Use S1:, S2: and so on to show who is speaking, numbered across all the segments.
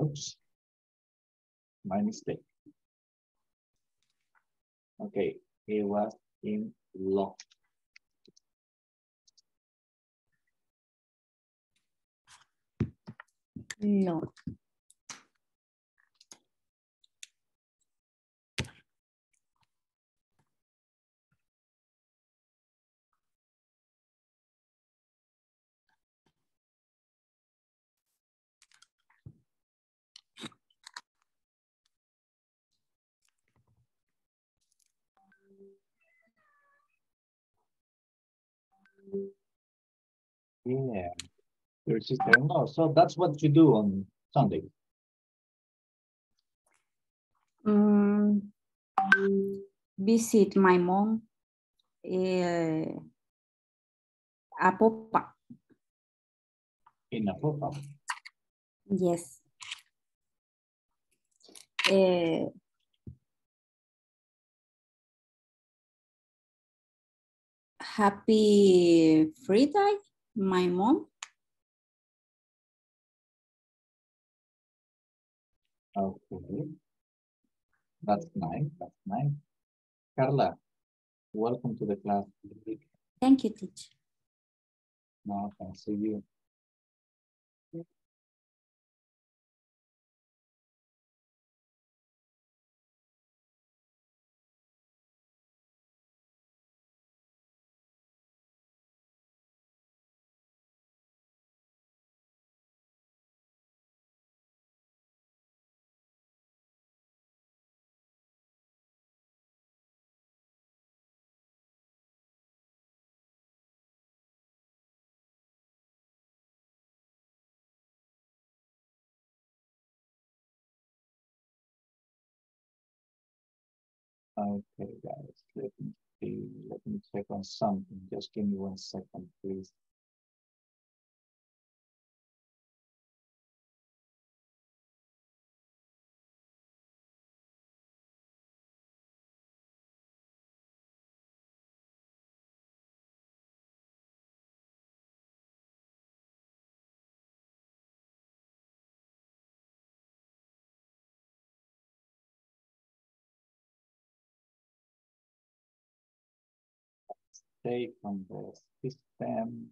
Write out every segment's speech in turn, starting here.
S1: Oops. My mistake. Okay, it was in law.
S2: No.
S1: Yeah, your sister-in-law. So that's what you do on Sunday.
S2: Mm, visit my mom. Eh, Apopa.
S1: In a pop-up.
S2: Yes. Eh, happy Friday, my mom.
S1: Okay. That's nice. That's nice. Carla, welcome to the class.
S2: Thank you, teacher.
S1: Now I can see you. Okay, guys, let me see. Let me check on something. Just give me one second, please. Take on the system.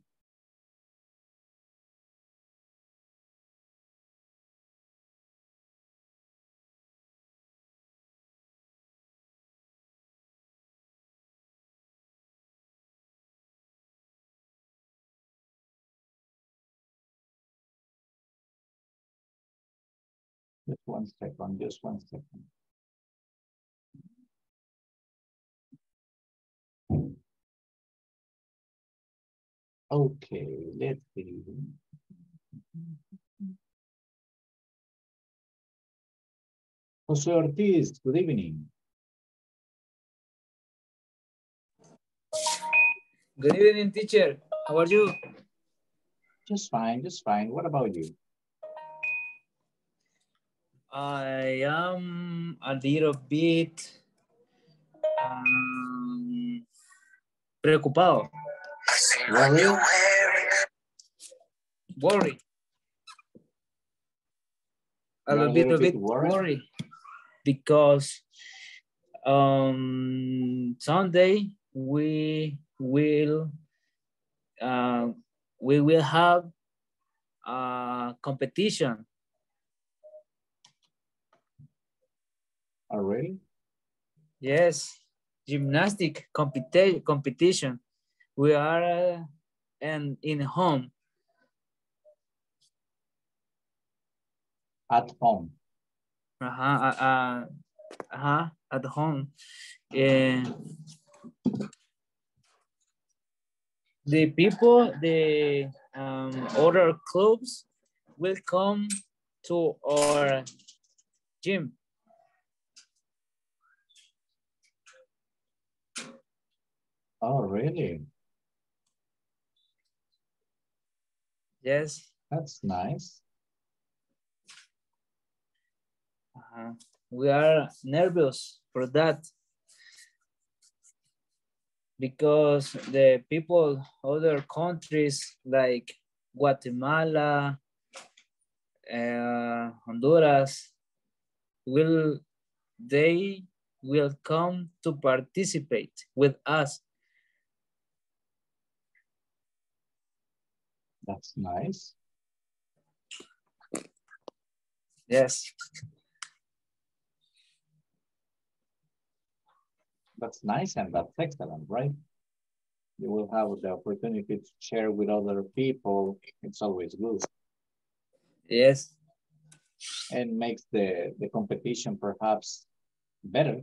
S1: Just one second, just one second. Okay, let's see. Jose Ortiz, good evening.
S3: Good evening, teacher. How are you?
S1: Just fine, just fine. What about you?
S3: I am a little bit um, preocupado,
S1: Worried?
S3: worried. A
S1: You're a
S3: little bit, a
S1: bit
S3: bit
S1: worried?
S3: worried because um, Sunday we will uh, we will have a competition.
S1: Already?
S3: Yes, gymnastic competi competition. We are uh, and in home.
S1: At home.
S3: Uh-huh, uh, uh, uh-huh, at home. Eh, the people, the um, other clubs will come to our gym.
S1: Oh, really?
S3: Yes.
S1: That's nice.
S3: Uh-huh. We are nervous for that because the people other countries like Guatemala, uh, Honduras, will they will come to participate with us.
S1: That's nice.
S3: Yes.
S1: That's nice and that's excellent, right? You will have the opportunity to share with other people. It's always good.
S3: Yes.
S1: And makes the, the competition perhaps better.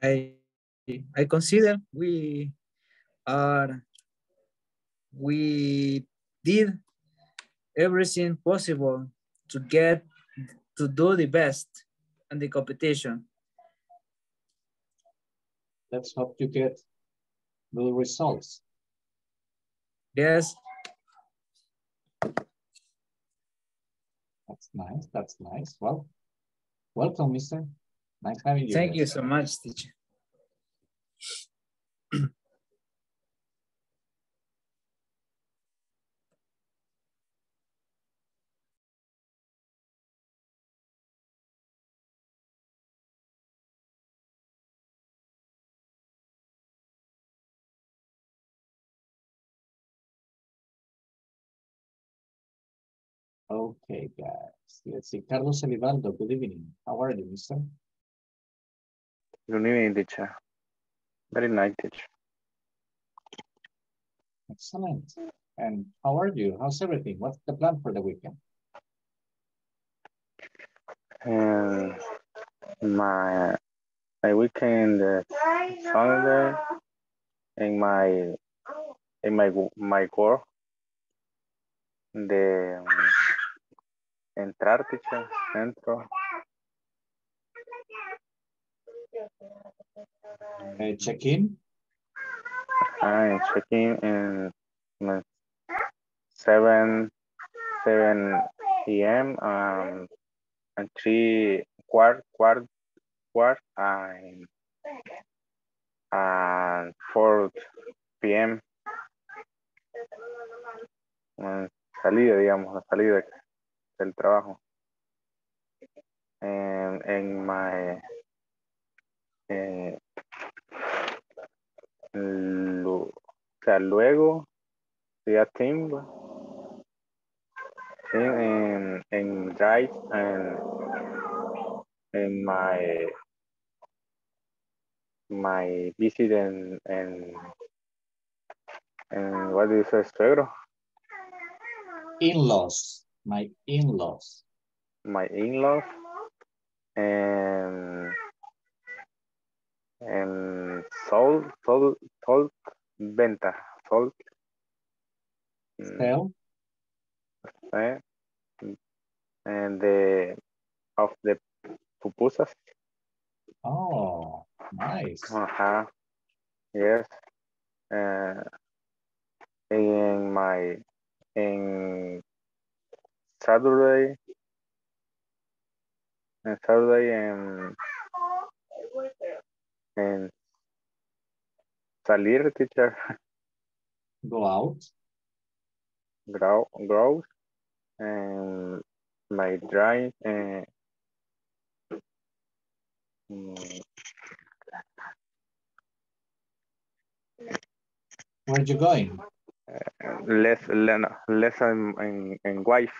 S3: I I consider we are we did everything possible to get to do the best in the competition.
S1: Let's hope you get good results.
S3: Yes.
S1: That's nice. That's nice. Well, welcome, mister. Nice having you.
S3: Thank
S1: here.
S3: you so much, teacher.
S1: Let's see. Carlos Elivaldo, good evening. How are you, mister?
S4: Good evening, teacher. Very nice, teacher.
S1: Excellent. And how are you? How's everything? What's the plan for the weekend?
S4: And my my weekend uh, Sunday in my in my my work the um, entrar teacher entro
S1: Uh, check in.
S4: I checking in my seven seven p.m. um and three quart quart quart and and four p.m. Salida, digamos, la salida del trabajo. En, en my eh, lu- o sea, luego ya timba en, en, en drive and en my my visit en, en, en what do you say, suegro?
S1: In-laws. My in-laws.
S4: my in-laws and and salt salt salt venta salt
S1: Sell.
S4: eh, and the of the pupusas
S1: Oh, nice.
S4: uh-huh. yes uh, in my in Saturday and Saturday and and salir teacher
S1: Go out.
S4: grow grow and my drive and mm,
S1: Where you going?
S4: less le- less in, in, in wife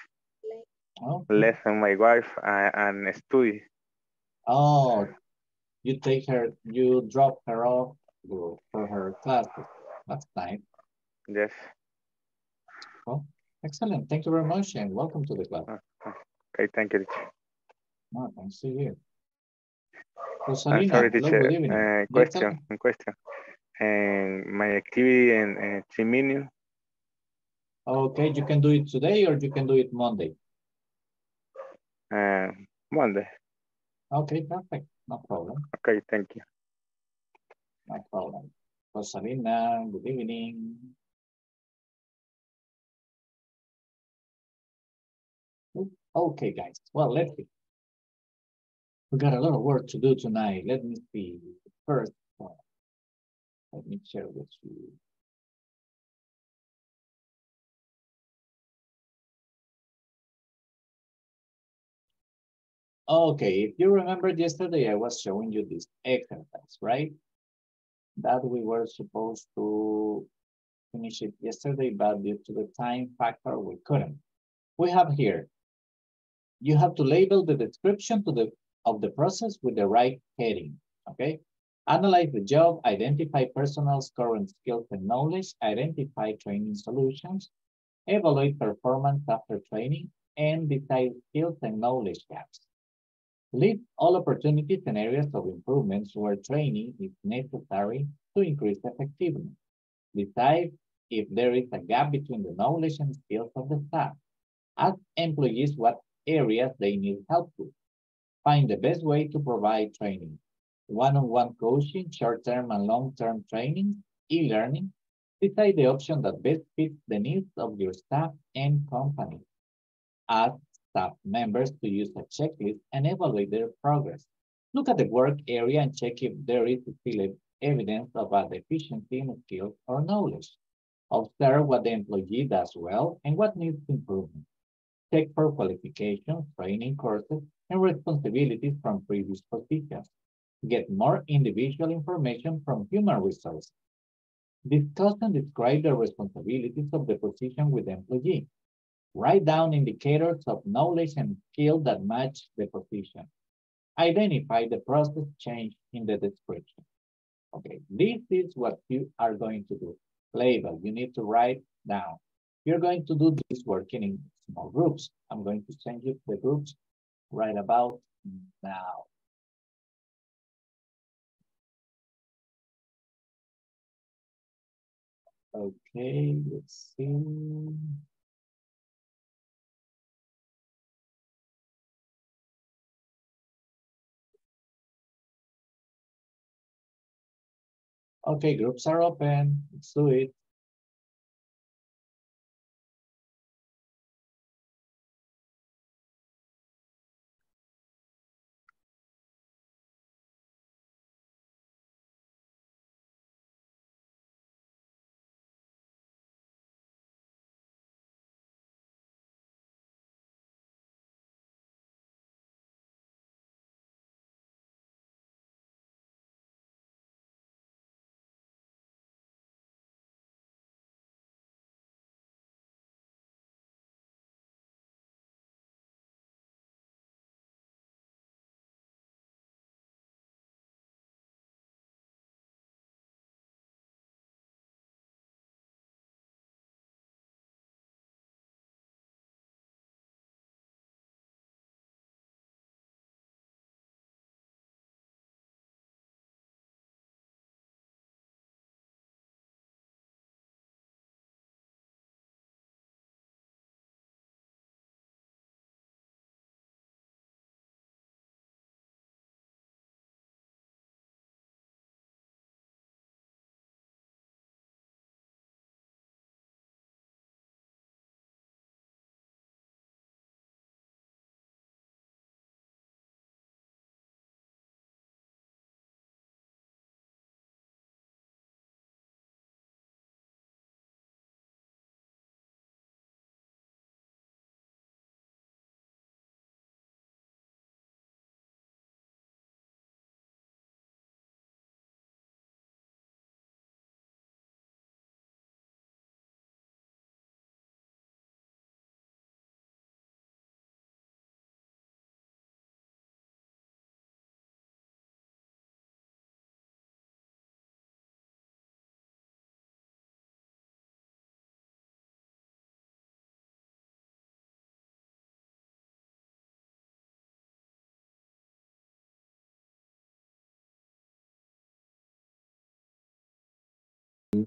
S1: Oh,
S4: less in my wife uh, and study
S1: oh, you take her, you drop her off for her class. That's nice.
S4: yes Well,
S1: Excellent. Thank you very much and welcome to the club.
S4: okay thank you.
S1: No, thanks to you.
S4: I'm
S1: Rosalina,
S4: sorry teacher uh, question question and my activity in uh, three minutes
S1: Okay, you can do it today or you can do it Monday.
S4: Uh, Monday
S1: Okay, perfect. No problem.
S4: okay thank you
S1: No problem. Rosalina, good evening. Okay, guys. Well, let's see. We got a lot of work to do tonight. Let me see. First, uh, let me share with you. Okay, if you remember yesterday, I was showing you this exercise, right? That we were supposed to finish it yesterday, but due to the time factor, we couldn't. We have here, you have to label the description to the of the process with the right heading, okay? Analyze the job, identify personnel's current skills and knowledge, identify training solutions, evaluate performance after training, and decide skills and knowledge gaps. List all opportunities and areas of improvements where training is necessary to increase effectiveness. Decide if there is a gap between the knowledge and skills of the staff. Ask employees what areas they need help with. Find the best way to provide training one-on-one -on -one coaching, short-term and long-term training, e-learning, decide the option that best fits the needs of your staff and company. Ask staff members to use a checklist and evaluate their progress. Look at the work area and check if there is still evidence of a deficiency in skills or knowledge. Observe what the employee does well and what needs improvement. Check for qualifications, training courses, and responsibilities from previous positions get more individual information from human resources. Discuss and describe the responsibilities of the position with the employee. Write down indicators of knowledge and skill that match the position. Identify the process change in the description. Okay, this is what you are going to do. Label, you need to write down. You're going to do this working in small groups. I'm going to send you the groups right about now. Okay, let's see. Okay, groups are open. Let's do it.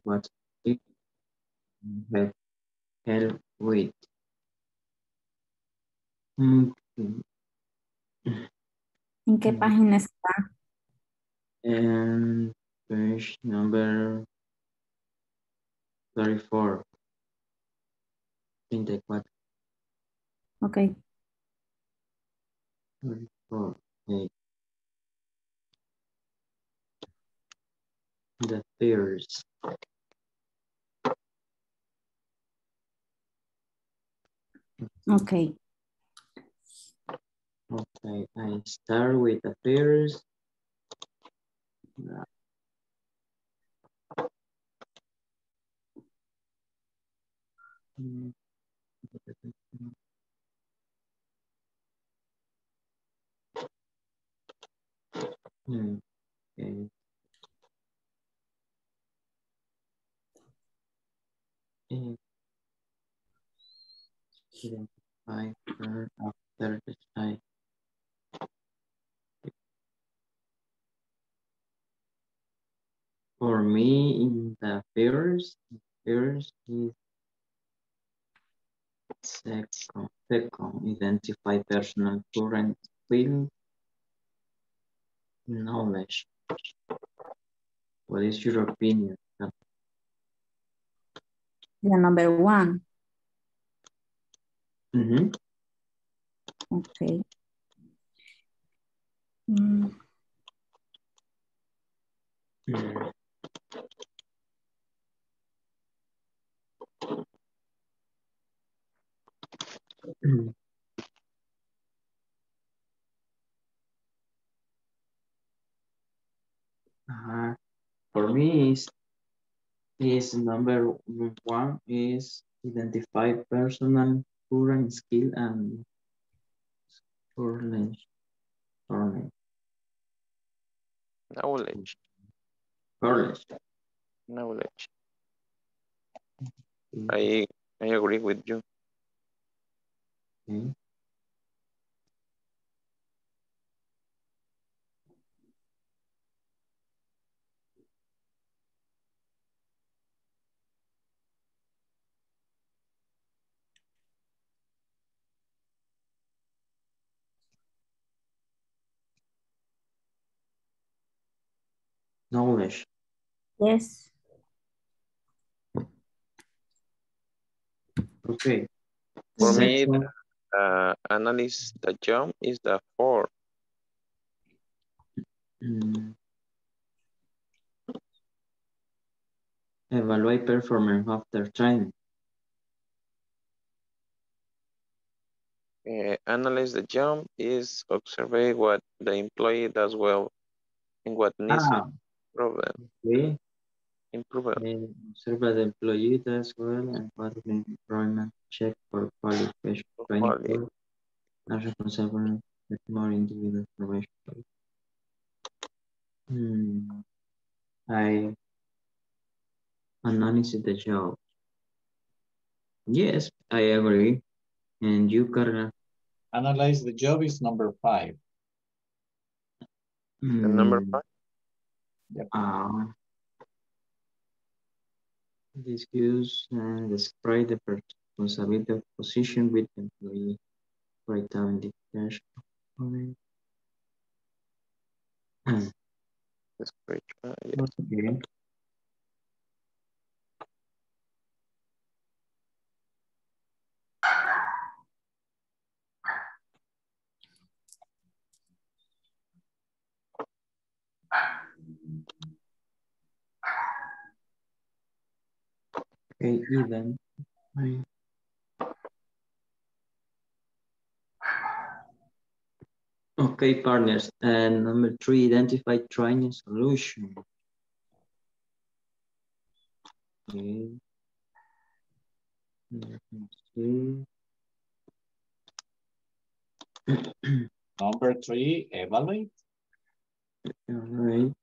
S5: What it have help with.
S2: ¿En qué
S5: Mm.
S2: página está?
S5: And page number 34. 34.
S2: Ok.
S5: 34. Okay. The fears.
S2: Ok.
S5: Okay, I start with the first. Mm. Hmm, Okay. Eh, Identify her after the child. For me, in the first, first is second, second, identify personal current skill, knowledge. What is your opinion?
S2: The number one.
S5: Mhm.
S2: Okay. Mm,
S5: Mm. Mm. Uh, for me is is number one is identify personal current skill and knowledge. Knowledge.
S6: Knowledge.
S5: Knowledge.
S6: Knowledge. I I agree with you.
S5: Okay. Knowledge.
S2: yes.
S5: Okay.
S6: For me,
S5: Second,
S6: uh, analyze the job is the four.
S5: mm, evaluate performance after training.
S6: Uh, analyze the job is observe what the employee does well and what needs
S5: Ah,
S6: improvement.
S5: okay.
S6: Improvement.
S5: Eh, Observe the employee as well and what the employment check for qualification training
S6: Quali-
S5: for are responsible with more individual information. Hmm. I analyze the job. Yes, I agree. And you, Carla?
S1: Analyze the job is number five.
S6: And number
S5: Hmm,
S1: Yep.
S5: uh, discuss and describe the responsibility of position with the employee. Write down the cash. component.
S6: That's great. Uh, yeah.
S5: Okay. Okay, even. Okay, partners. And number three, identify training solution. Okay.
S1: Number three, evaluate.
S5: All right.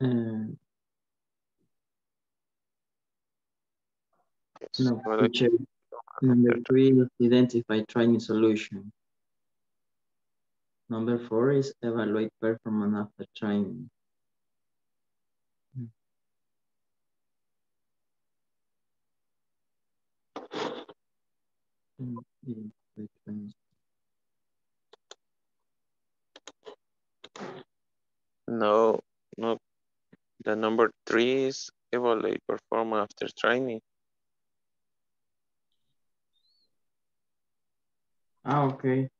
S5: And no, teacher, uh, number three is identify training solution. Number four is evaluate performance after training. Training.
S6: No, no. The number three is evaluate performance after training.
S5: Ah, okay.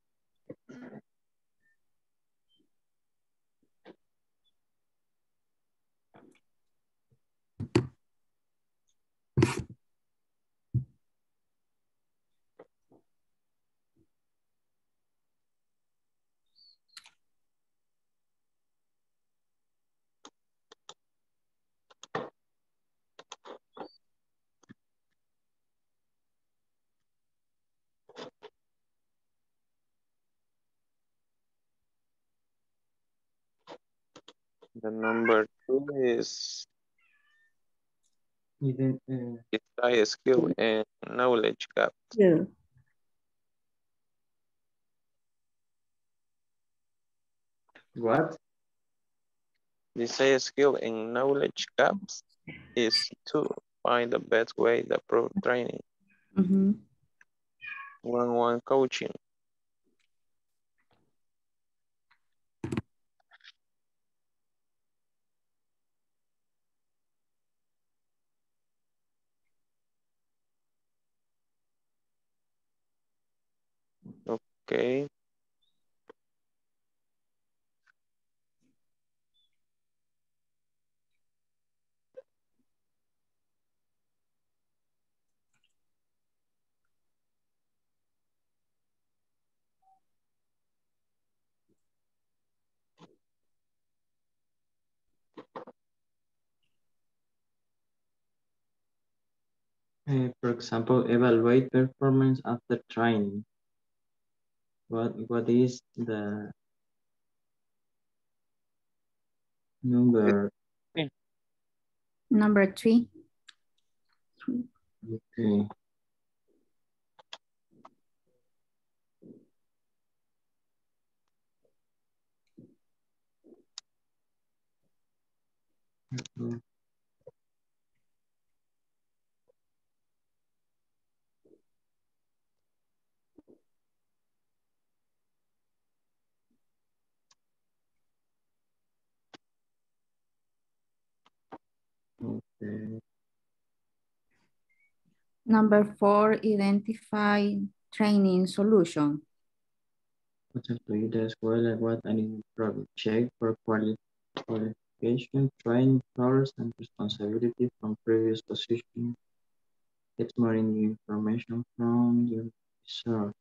S6: The number two is
S5: Ident uh,
S6: desire skill and knowledge gap.
S2: Skill.
S5: what?
S6: Desire skill and knowledge gaps is to find the best way to improve training.
S2: Mm-hmm.
S6: One-one coaching. Okay.
S5: Uh, for example, evaluate performance after training. What what is the number?
S2: Number three.
S5: Okay. Mhm. Okay.
S2: Number four, identify training solution.
S5: What employee does well at what any problem check for quali qualification, training hours and responsibility from previous position. Get more in information from your source.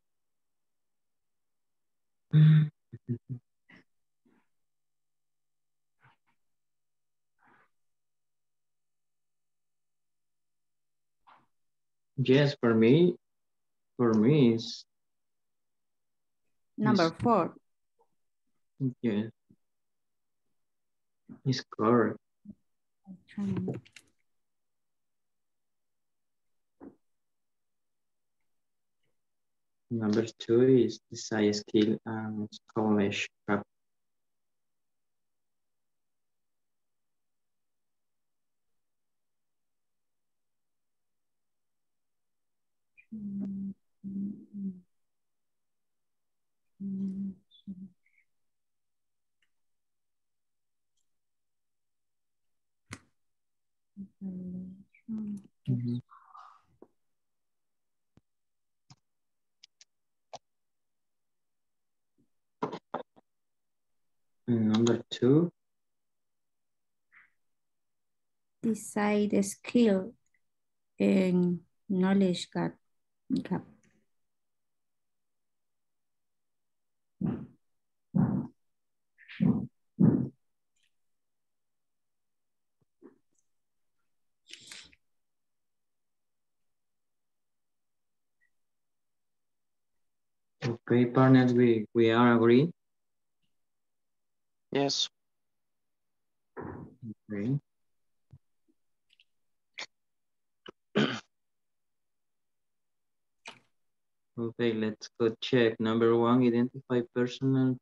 S5: Yes, for me, for me is
S2: Number
S5: Yes.
S2: four.
S5: yes. it's correct. Number two is desire skill and college prep. Mhm. Number two,
S2: Decide skill and knowledge gap. gap.
S5: Okay, partners, we, we are agree.
S6: Yes.
S5: Okay. Okay, let's go check. Number one, identify personal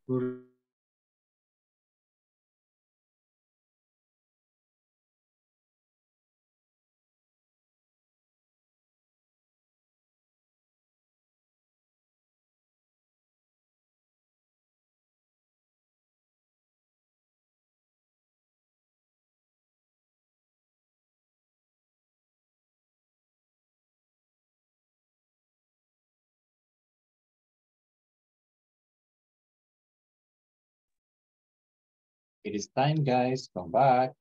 S1: It is time, guys. Come back.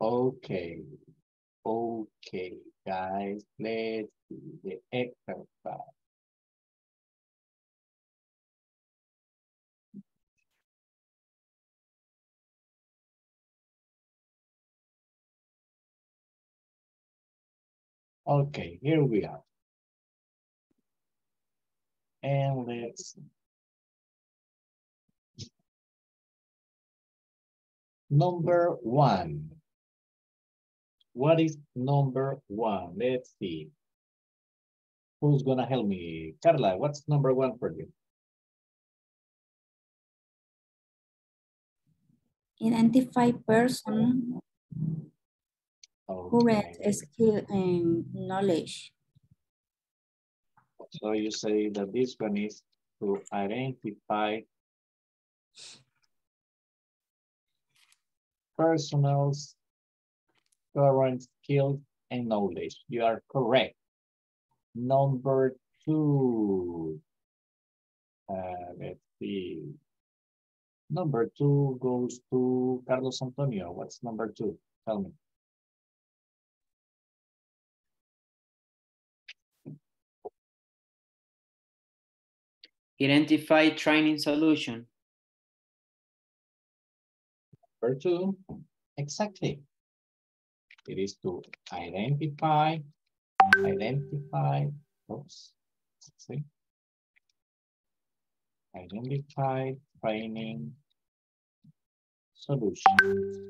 S1: Okay. Okay, guys, let's do the exercise. Okay, here we are. And let's Number one. What is number one? Let's see. Who's gonna help me? Carla, what's number one for you?
S2: Identify person, current
S1: Okay.
S2: skill and knowledge.
S1: So you say that this one is to identify personals, current skills and knowledge. You are correct. Number two. Uh, let's see. Number two goes to Carlos Antonio. What's number two? Tell me.
S7: Identify training solution.
S1: Number two, exactly. It is to identify, identify, oops, see. Identify training solutions.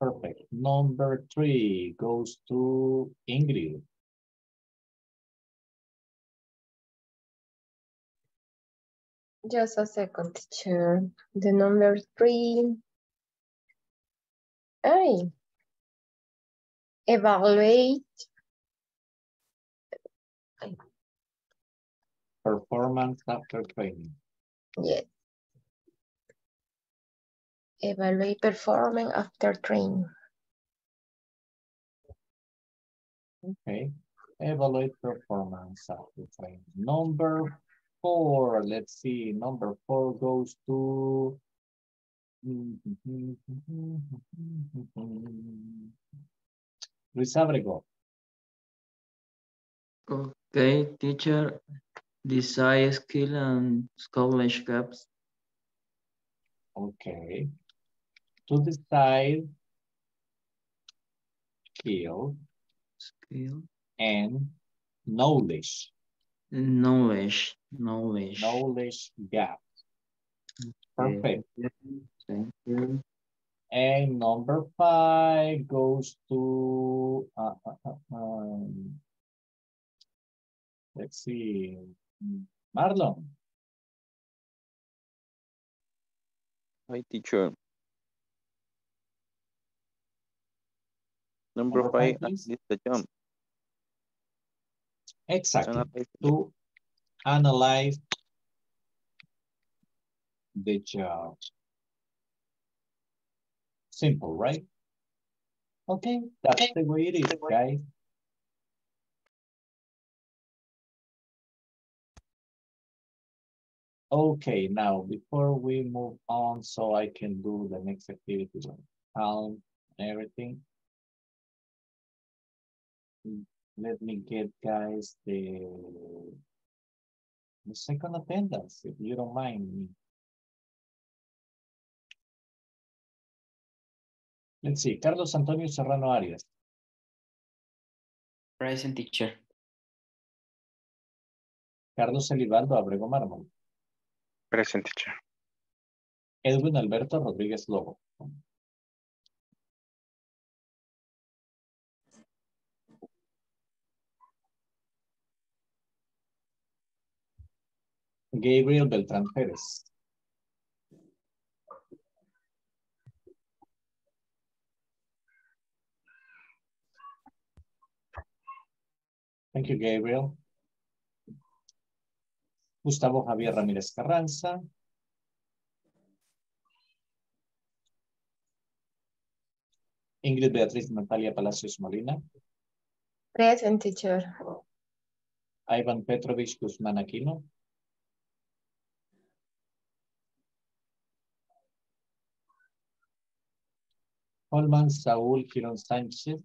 S1: Perfect. Number three goes to Ingrid.
S8: Just a second, teacher. The number three. Ay. Evaluate.
S1: Performance after training.
S8: Yes. Evaluate performance after training.
S1: Okay. Evaluate performance after training. Number four, let's see, number four goes to. Luis Abrego.
S5: Okay, teacher, decide skill and knowledge gaps.
S1: Okay. To decide skill
S5: Skill,
S1: and knowledge,
S5: knowledge, knowledge.
S1: knowledge gap. Perfect.
S5: Thank you.
S1: And number five goes to, uh, uh, uh, um, let's see, Marlon.
S4: Hi, teacher. Number
S1: Number five,
S4: five,
S1: please.
S4: is the jump.
S1: Exactly. To analyze the job. Simple, right? Okay, that's the way it is, guys. Okay, now before we move on, so I can do the next activity, count and everything. Let me get guys the the second attendance, if you don't mind me. Let's see, Carlos Antonio Serrano Arias,
S7: Present teacher.
S1: Carlos Elibaldo Abrego Mármol,
S4: Present, teacher.
S1: Edwin Alberto Rodríguez Lobo. Gabriel Beltrán Pérez. Thank you, Gabriel. Gustavo Javier Ramírez Carranza. Ingrid Beatriz Natalia Palacios Molina.
S8: Present, teacher.
S1: Ivan Petrovich Guzmán Aquino. Holman Saúl Girón Sánchez,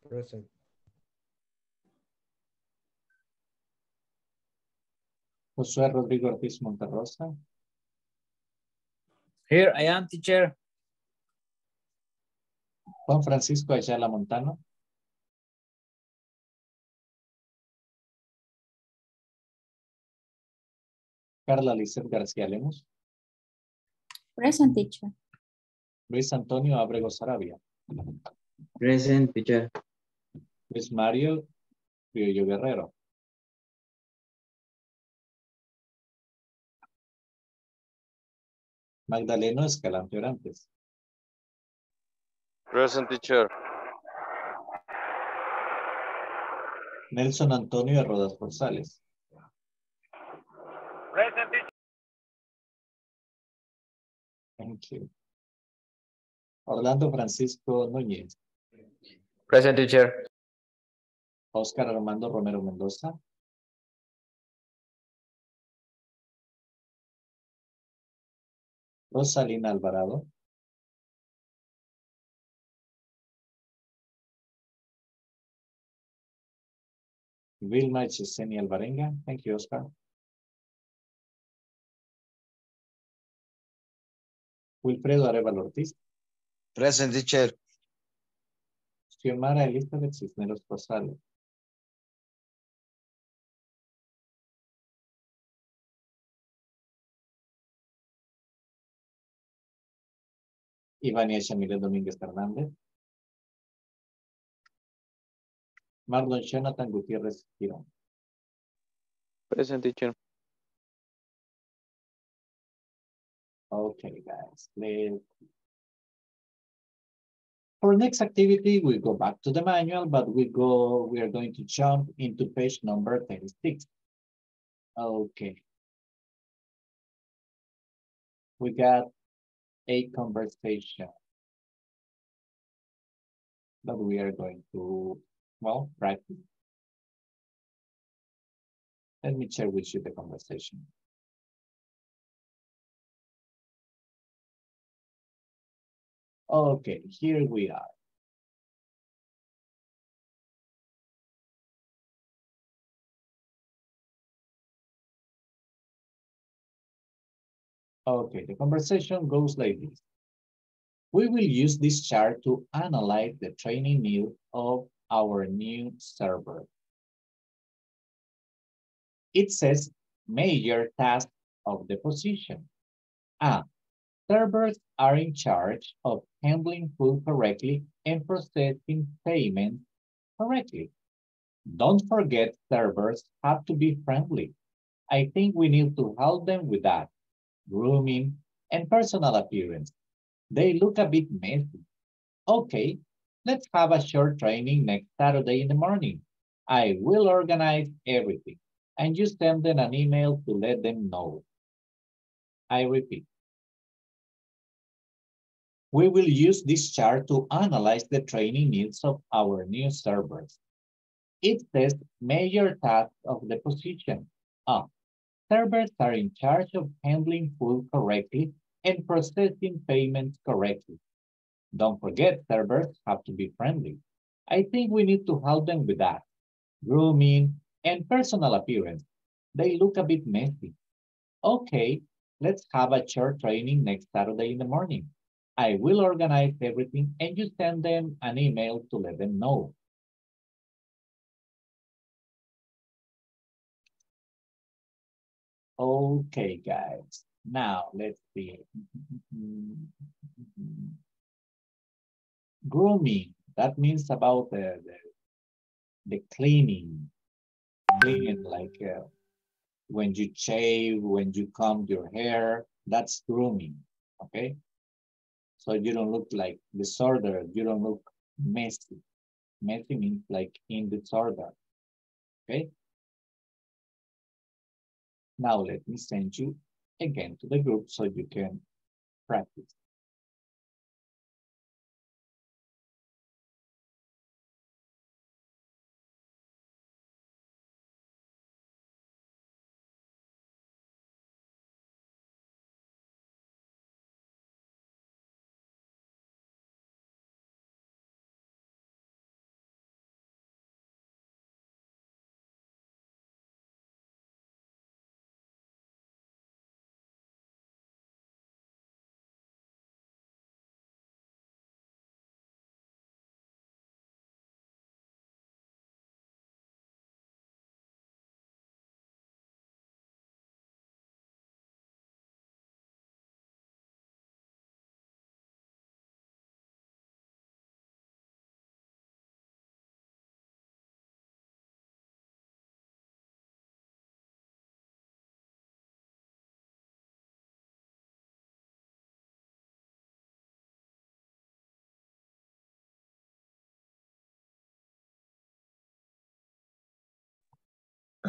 S6: Present.
S1: Josué Rodrigo Ortiz Monterrosa,
S3: Here I am, teacher.
S1: Juan Francisco Ayala Montano, Carla Lizeth García Lemos,
S2: Present teacher.
S1: Luis Antonio Abrego Sarabia,
S5: Present, teacher.
S1: Luis Mario Criollo Guerrero, Magdaleno Escalante Orantes,
S4: Present teacher.
S1: Nelson Antonio Rodas González, Thank you. Orlando Francisco Núñez,
S7: Present teacher.
S1: Oscar Armando Romero Mendoza, Rosalina Alvarado, Vilma Chesenia Alvarenga. Thank you, Oscar. Wilfredo Arevalo Ortiz,
S9: Present teacher.
S1: Xiomara Elizabeth Cisneros Rosales, Ivania Shamile Domínguez Fernández, Marlon Jonathan Gutiérrez Girón.
S4: Present teacher.
S1: Okay, guys, let's. For next activity, we go back to the manual, but we go, we are going to jump into page number thirty-six. Okay. We got a conversation. That we are going to, well, practice. Let me share with you the conversation. Okay, here we are. Okay, the conversation goes like this. We will use this chart to analyze the training need of our new server. It says major tasks of the position. A. Servers are in charge of handling food correctly and processing payments correctly. Don't forget servers have to be friendly. I think we need to help them with that. Grooming and personal appearance. They look a bit messy. Okay, let's have a short training next Saturday in the morning. I will organize everything and you send them an email to let them know. I repeat. We will use this chart to analyze the training needs of our new servers. It says major tasks of the position. Ah, servers are in charge of handling food correctly and processing payments correctly. Don't forget, servers have to be friendly. I think we need to help them with that. Grooming and personal appearance. They look a bit messy. Okay, let's have a short training next Saturday in the morning. I will organize everything and you send them an email to let them know. Okay, guys. Now let's see. Grooming, that means about the, the, the cleaning. Cleaning like uh, when you shave, when you comb your hair, that's grooming, okay? So you don't look like disorder, you don't look messy. Messy means like in disorder, okay? Now let me send you again to the group so you can practice.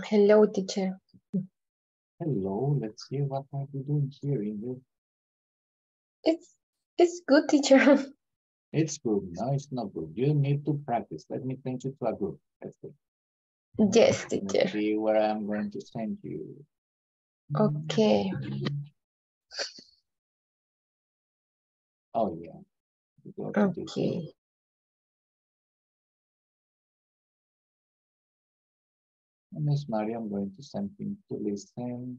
S8: Hello, teacher.
S1: Hello, let's see what are you doing here, Ingrid.
S8: It's it's good, teacher.
S1: It's good. No, it's not good. You need to practice. Let me send you to a group. Let's see.
S8: yes, teacher.
S1: see where I'm going to send you.
S8: Okay.
S1: Oh, yeah. You go to this
S8: Okay.
S1: Miss Maria, I'm going to send him to listen.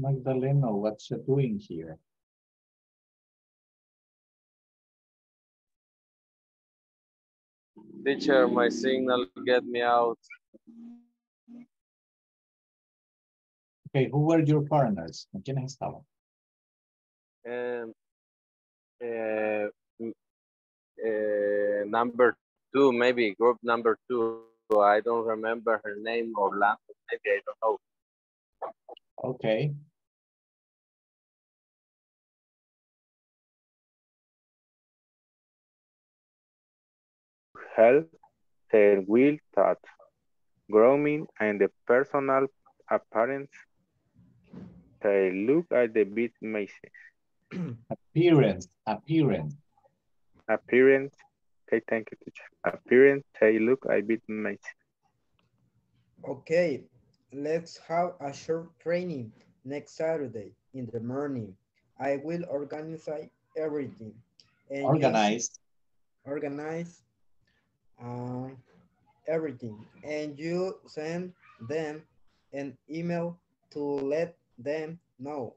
S1: Magdalena, what's she doing here?
S4: Teacher, my signal get me out.
S1: Okay, who were your partners? ¿Con quiénes estaban?
S4: Um, uh, uh, number two, maybe group number two. I don't remember her name, Orlando. Maybe I don't know.
S1: Okay.
S6: Health, their will thought, grooming, and the personal appearance. They look at the bit messy.
S1: Appearance, appearance.
S6: Appearance, okay, thank you, teacher. Appearance, they look a bit messy.
S10: Okay, let's have a short training next Saturday in the morning. I will organize everything. and you
S1: Organized.
S10: Organize uh, everything. And you send them an email to let them know.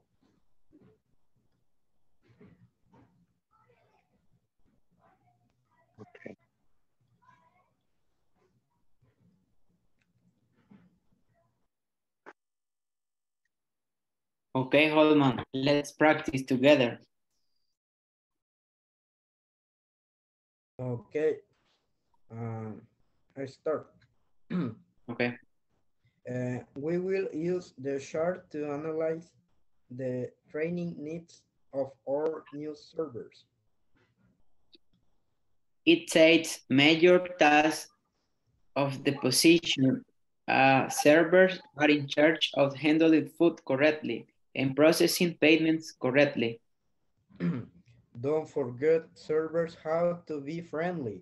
S6: Okay.
S11: Okay, Holman, let's practice together.
S10: Okay. Um, I start.
S11: Okay.
S10: Uh, we will use the chart to analyze the training needs of our new servers.
S11: It says major tasks of the position. Uh, servers are in charge of handling food correctly and processing payments correctly.
S10: Don't forget servers have to be friendly.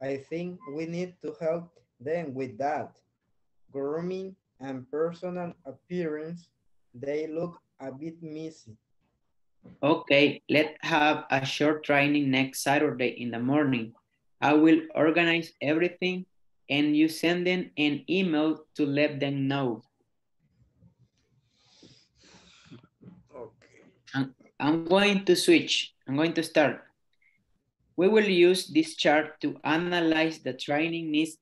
S10: I think we need to help them with that. Grooming and personal appearance, they look a bit messy.
S11: Okay, let's have a short training next Saturday in the morning. I will organize everything and you send them an email to let them know.
S10: Okay.
S11: I'm, I'm going to switch. I'm going to start. We will use this chart to analyze the training needs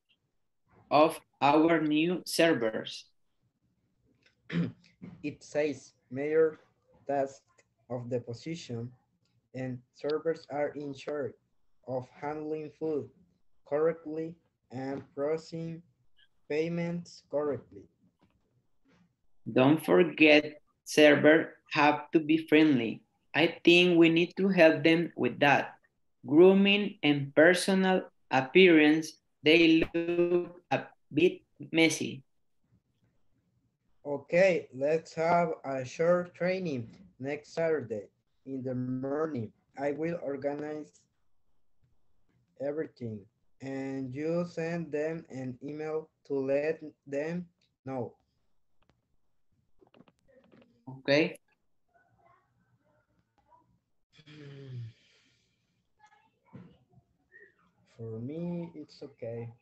S11: of our new servers.
S10: It says major task of the position and servers are in charge of handling food correctly and processing payments correctly.
S11: Don't forget, servers have to be friendly. I think we need to help them with that. Grooming and personal appearance, they look a bit messy.
S10: Okay, let's have a short training next Saturday in the morning. I will organize everything and you send them an email to let them know.
S11: Okay,
S10: For me, it's okay.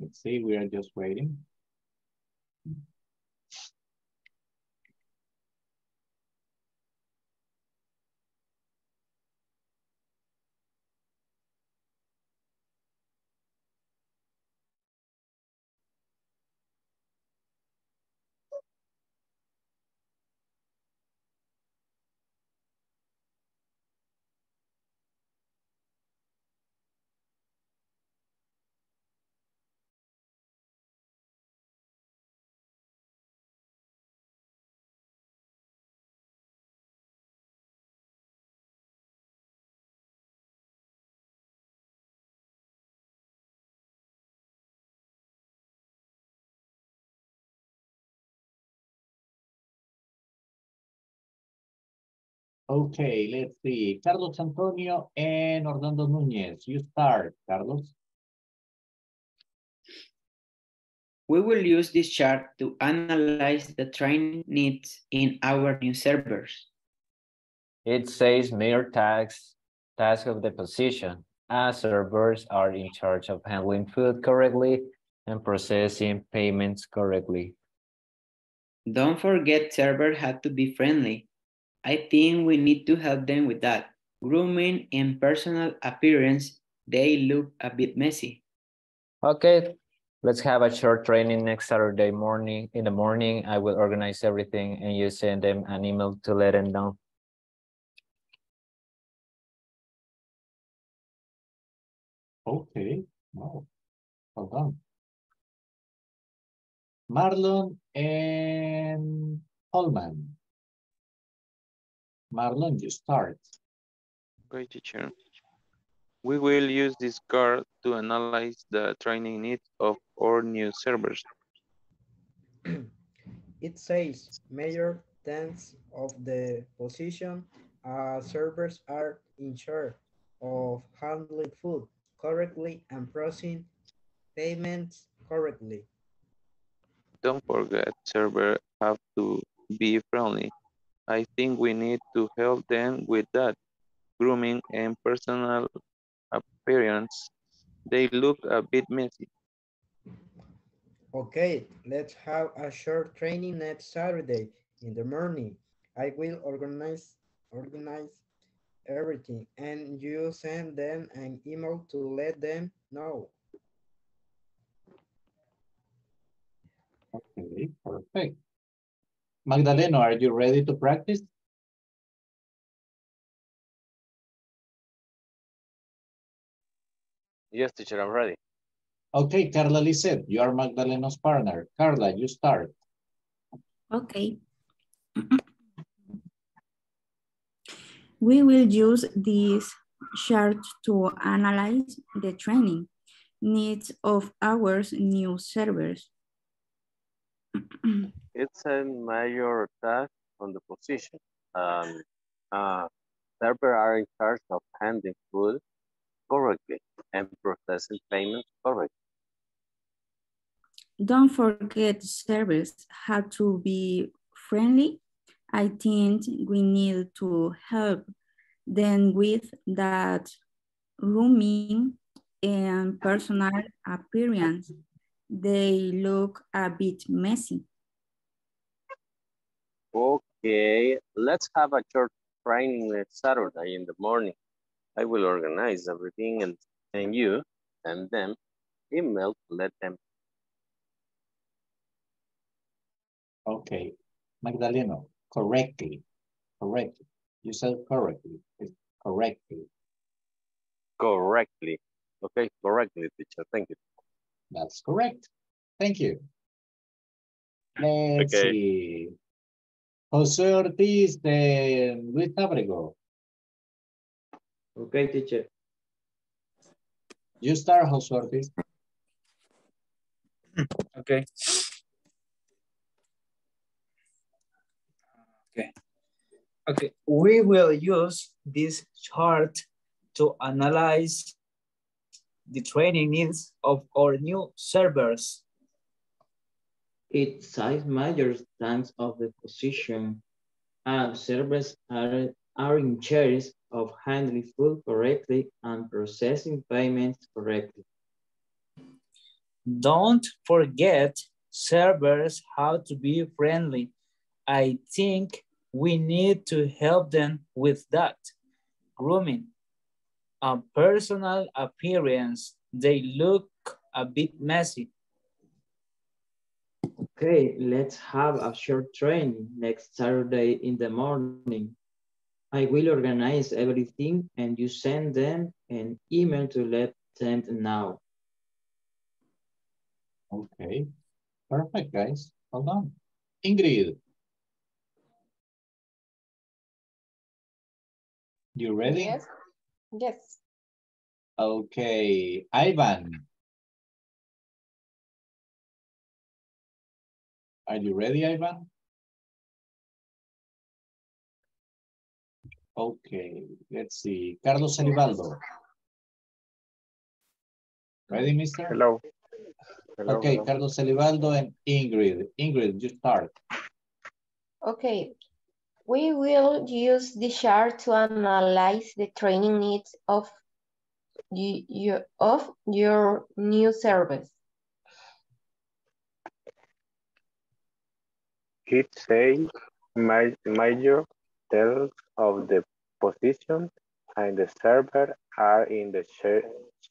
S1: Let's see, we are just waiting. Okay, let's see. Carlos Antonio and Orlando Nunez. You start, Carlos.
S11: We will use this chart to analyze the training needs in our new servers.
S7: It says major tasks, task of the position, as servers are in charge of handling food correctly and processing payments correctly.
S11: Don't forget server had to be friendly. I think we need to help them with that. Grooming and personal appearance, they look a bit messy.
S7: Okay, let's have a short training next Saturday morning. In the morning, I will organize everything and you send them an email to let them know.
S1: Okay, wow. Hold on. Marlon and Holman. Marlon, you start.
S6: Great teacher. We will use this card to analyze the training needs of our new servers.
S10: It says major tenths of the position uh, servers are in charge of handling food correctly and processing payments correctly.
S6: Don't forget, servers have to be friendly. I think we need to help them with that. Grooming and personal appearance. They look a bit messy.
S10: Okay, let's have a short training next Saturday in the morning. I will organize organize everything and you send them an email to let them know.
S1: Okay, perfect. Magdaleno, are you ready to practice?
S4: Yes, teacher, I'm ready.
S1: Okay, Carla Lisset, you are Magdaleno's partner. Carla, you start.
S2: Okay. We will use this chart to analyze the training needs of our new servers.
S4: It's a major task on the position. Um, uh, servers are in charge of handling food correctly and processing payments correctly.
S2: Don't forget servers have to be friendly. I think we need to help them with that rooming and personal appearance. They look a bit messy.
S4: Okay, let's have a short training next Saturday in the morning. I will organize everything and, and you and them email to let them.
S1: Okay, Magdaleno, correctly, correctly. You said correctly, it's correctly.
S4: Correctly. Okay, correctly, teacher. Thank you.
S1: That's correct. Thank you. Let's
S4: Okay.
S1: see. José Ortiz de Luis Abrego.
S5: Okay, teacher.
S1: You start, José Ortiz.
S3: Okay. Okay. Okay, we will use this chart to analyze the training needs of our new servers.
S5: It size major thanks of the position and servers are, are in charge of handling food correctly and processing payments correctly.
S3: Don't forget, servers how to be friendly. I think we need to help them with that. Grooming, a personal appearance, they look a bit messy.
S5: Okay, let's have a short training next Saturday in the morning. I will organize everything and you send them an email to let them know.
S1: Okay, perfect, guys. Hold on. Ingrid. You ready?
S8: Yes. Yes.
S1: Okay, Ivan. Are you ready, Ivan? Okay, let's see. Carlos Elivaldo. Ready, mister?
S4: Hello. Hello,
S1: Okay,
S4: hello.
S1: Carlos Elivaldo and Ingrid. Ingrid, you start.
S8: Okay. We will use the chart to analyze the training needs of y- your of your new service.
S4: It says ma- major details of the position and the server are in the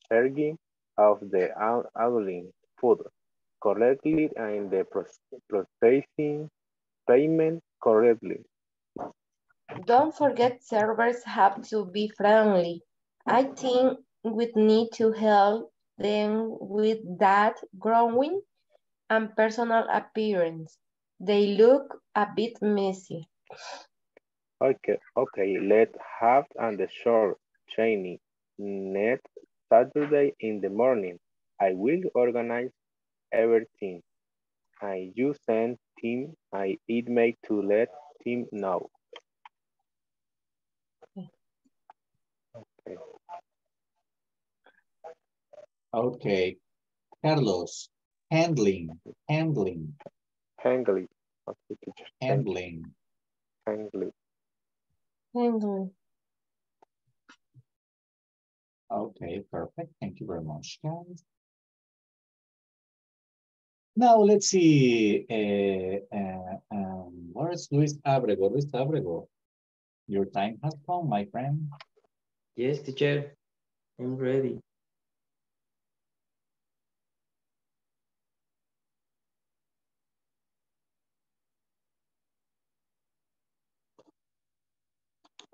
S4: sharing of the outlying food correctly and the processing payment correctly.
S8: Don't forget servers have to be friendly. I think we need to help them with that growing and personal appearance. They look a bit messy.
S4: Okay, okay, let's have and the short training next Saturday in the morning. I will organize everything. I you send team I email to let team know. Okay.
S1: Okay. Carlos, handling, handling,
S4: Handling. Okay, teacher. Thank you.
S1: handling.
S4: Handling.
S8: Handling.
S1: Okay, perfect. Thank you very much, guys. Now let's see. Uh, uh, um, where is Luis Abrego? Luis Abrego, your time has come, my friend.
S5: Yes, teacher. I'm ready.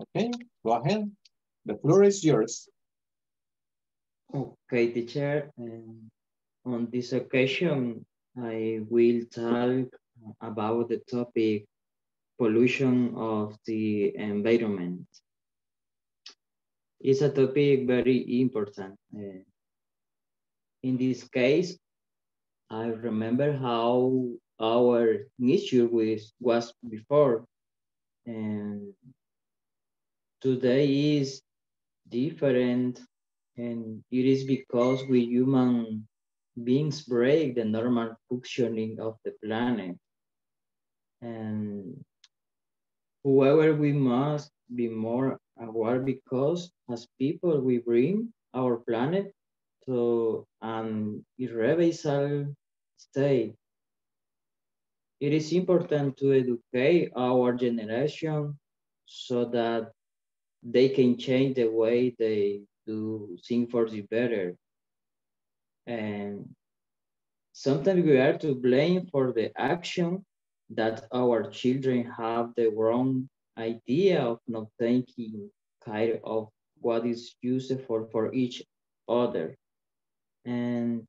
S1: Okay, go ahead. The floor is yours.
S5: Okay, teacher. Um, on this occasion, I will talk about the topic pollution of the environment. It's a topic very important. Uh, in this case, I remember how our issue was, was before. And today is different. And it is because we human beings break the normal functioning of the planet. And whoever we must be more aware because as people we bring our planet to an irreversible state. It is important to educate our generation so that they can change the way they do things for the better. And sometimes we are to blame for the action that our children have the wrong idea of not taking care of what is useful for each other. And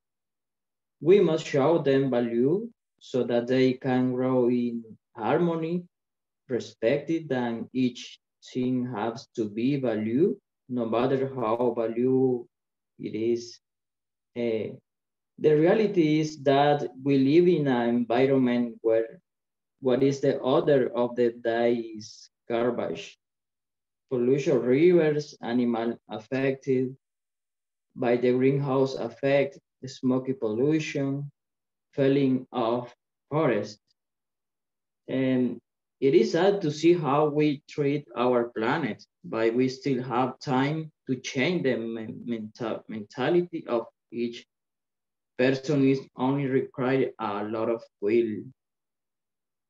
S5: we must show them value so that they can grow in harmony, respected, and each thing has to be valued, no matter how value it is. Uh, the reality is that we live in an environment where what is the order of the day is garbage, pollution rivers, animal affected by the greenhouse effect, smoky pollution, felling of forest. And it is sad to see how we treat our planet, but we still have time to change the mental mentality of each person is only required a lot of will.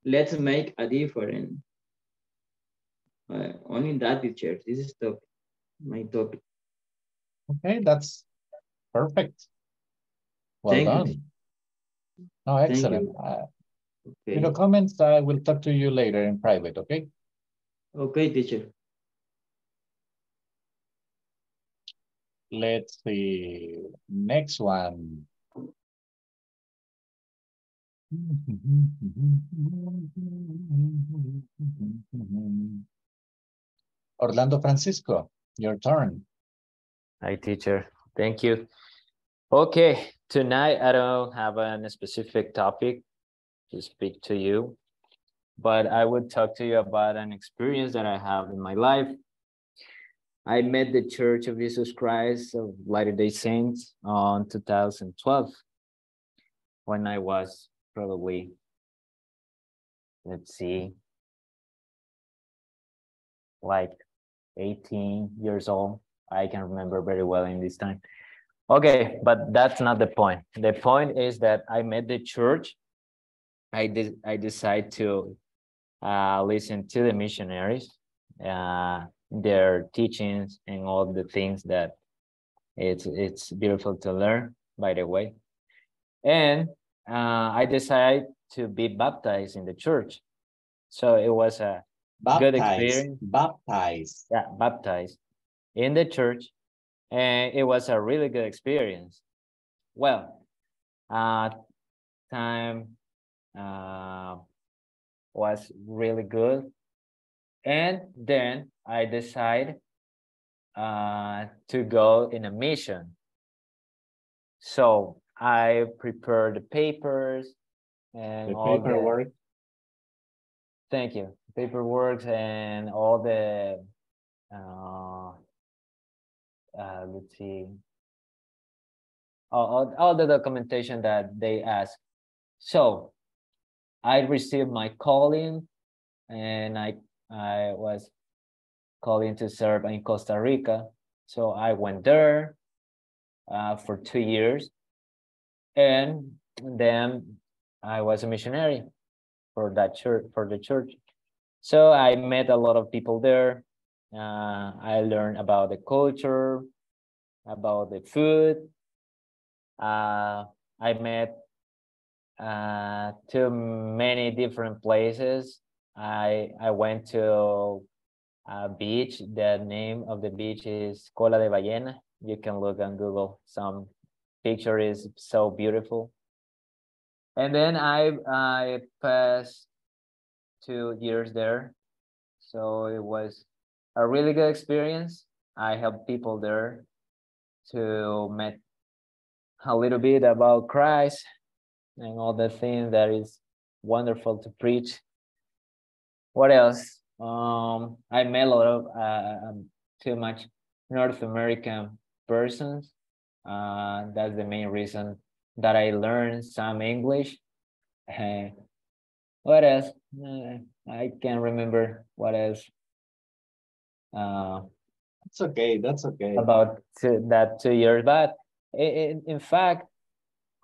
S5: Let's make a difference. Uh, only that teacher, this is the, my topic.
S1: Okay, that's perfect. Well
S5: Thank
S1: done.
S5: you.
S1: No, excellent.
S5: you.
S1: Uh,
S5: Okay.
S1: you know, comments, I will talk to you later in private, okay?
S5: Okay, teacher.
S1: Let's see. Next one. Orlando Francisco, your turn.
S7: Hi, teacher. Thank you. Okay, tonight I don't have a specific topic to speak to you, but I would talk to you about an experience that I have in my life I met the Church of Jesus Christ of Latter-day Saints on 2012 when I was probably, let's see, like 18 years old. I can remember very well in this time. Okay, but that's not the point. The point is that I met the church. I did. I decided to uh, listen to the missionaries, uh, their teachings, and all the things that it's it's beautiful to learn. By the way, and uh, I decided to be baptized in the church. So it was a good experience.
S1: baptized.
S7: Yeah, baptized in the church, and it was a really good experience. Well, uh, time uh, was really good, and then I decided uh, to go in a mission. So I prepared the papers and
S1: The
S7: all
S1: paperwork.
S7: Thank you. Paperwork and all the, uh, uh, let's see, all, all, all the documentation that they ask. So I received my calling and I, I was calling to serve in Costa Rica. So I went there uh, for two years and then I was a missionary for that church for the church. So I met a lot of people there. Uh, I learned about the culture, about the food. Uh, I met uh, to many different places. I I went to a beach. The name of the beach is Cola de Ballena. You can look on Google. Some picture is so beautiful. And then I I passed two years there. So it was a really good experience. I helped people there to met a little bit about Christ and all the things that is wonderful to preach. What else? Um, I met a lot of uh, um, too much North American persons. Uh, that's the main reason that I learned some English. What else? Uh, I can't remember what else. Uh,
S1: That's okay. That's okay.
S7: about two, that two years, but in, in fact,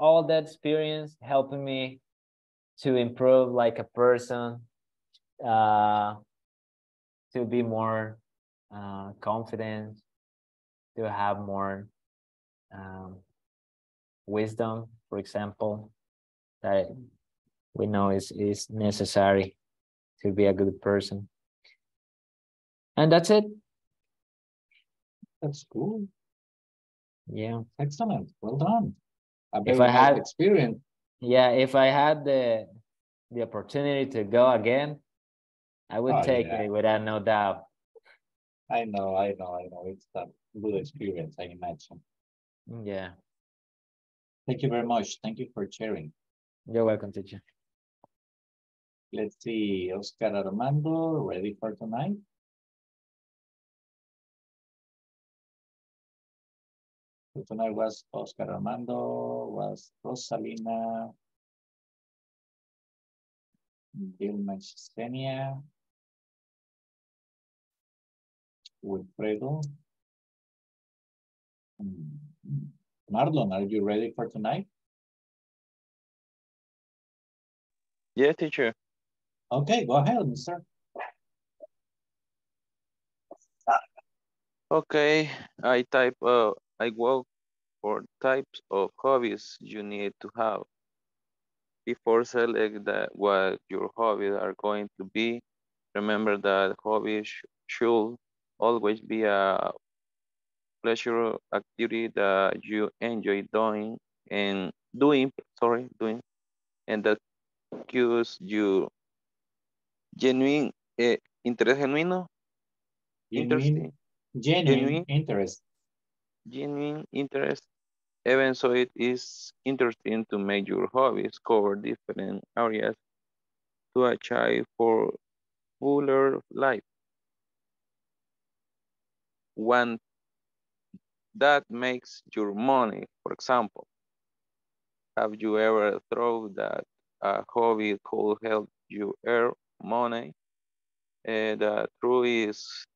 S7: all that experience helping me to improve like a person, uh, to be more uh, confident, to have more um, wisdom, for example, that we know is, is necessary to be a good person. And that's it.
S1: That's cool.
S7: Yeah.
S1: Excellent. Well done. A
S7: If I had-
S1: experience.
S7: Yeah, if I had the the opportunity to go again, I would
S1: Oh,
S7: take
S1: yeah.
S7: it without no doubt.
S1: I know, I know, I know. It's a good experience, I imagine.
S7: Yeah,
S1: Thank you very much. Thank you for sharing.
S7: you're welcome, teacher.
S1: Let's see, Oscar Armando, ready for tonight? So tonight was Oscar Armando, was Rosalina, Vilma Xenia, Wilfredo. Mm, Marlon, are you ready for tonight?
S6: Yes, teacher.
S1: Okay, go ahead, mister.
S6: Okay, I type, uh, I work for types of hobbies you need to have. Before select that what your hobbies are going to be, remember that hobbies sh- should always be a pleasure activity that you enjoy doing and doing, sorry, doing, and that gives you genuine, eh, interés genuino, interesting,
S1: Genuine, genuine
S6: Genuine.
S1: interest.
S6: genuine interest. Even so, it is interesting to make your hobbies cover different areas to achieve for fuller life. one that makes your money, for example. Have you ever thought that a hobby could help you earn money? Uh, the truth is,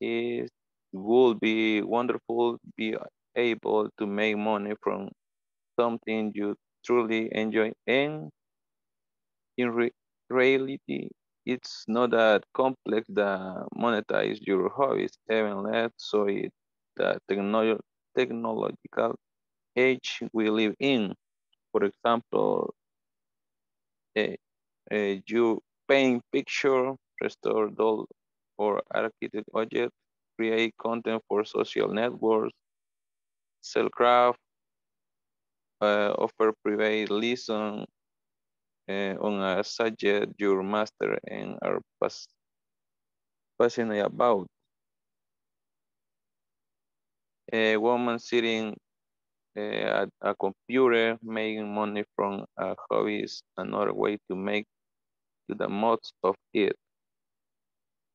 S6: it would be wonderful be able to make money from something you truly enjoy. And in re reality, it's not that complex to monetize your hobbies, even less so it the technolo technological age we live in. For example, uh, uh, you paint picture, restore doll or architect object, create content for social networks, sell craft, uh, offer private lesson uh, on a subject your master and are pas passionate about. A woman sitting uh, at a computer making money from a hobby is another way to make the most of it.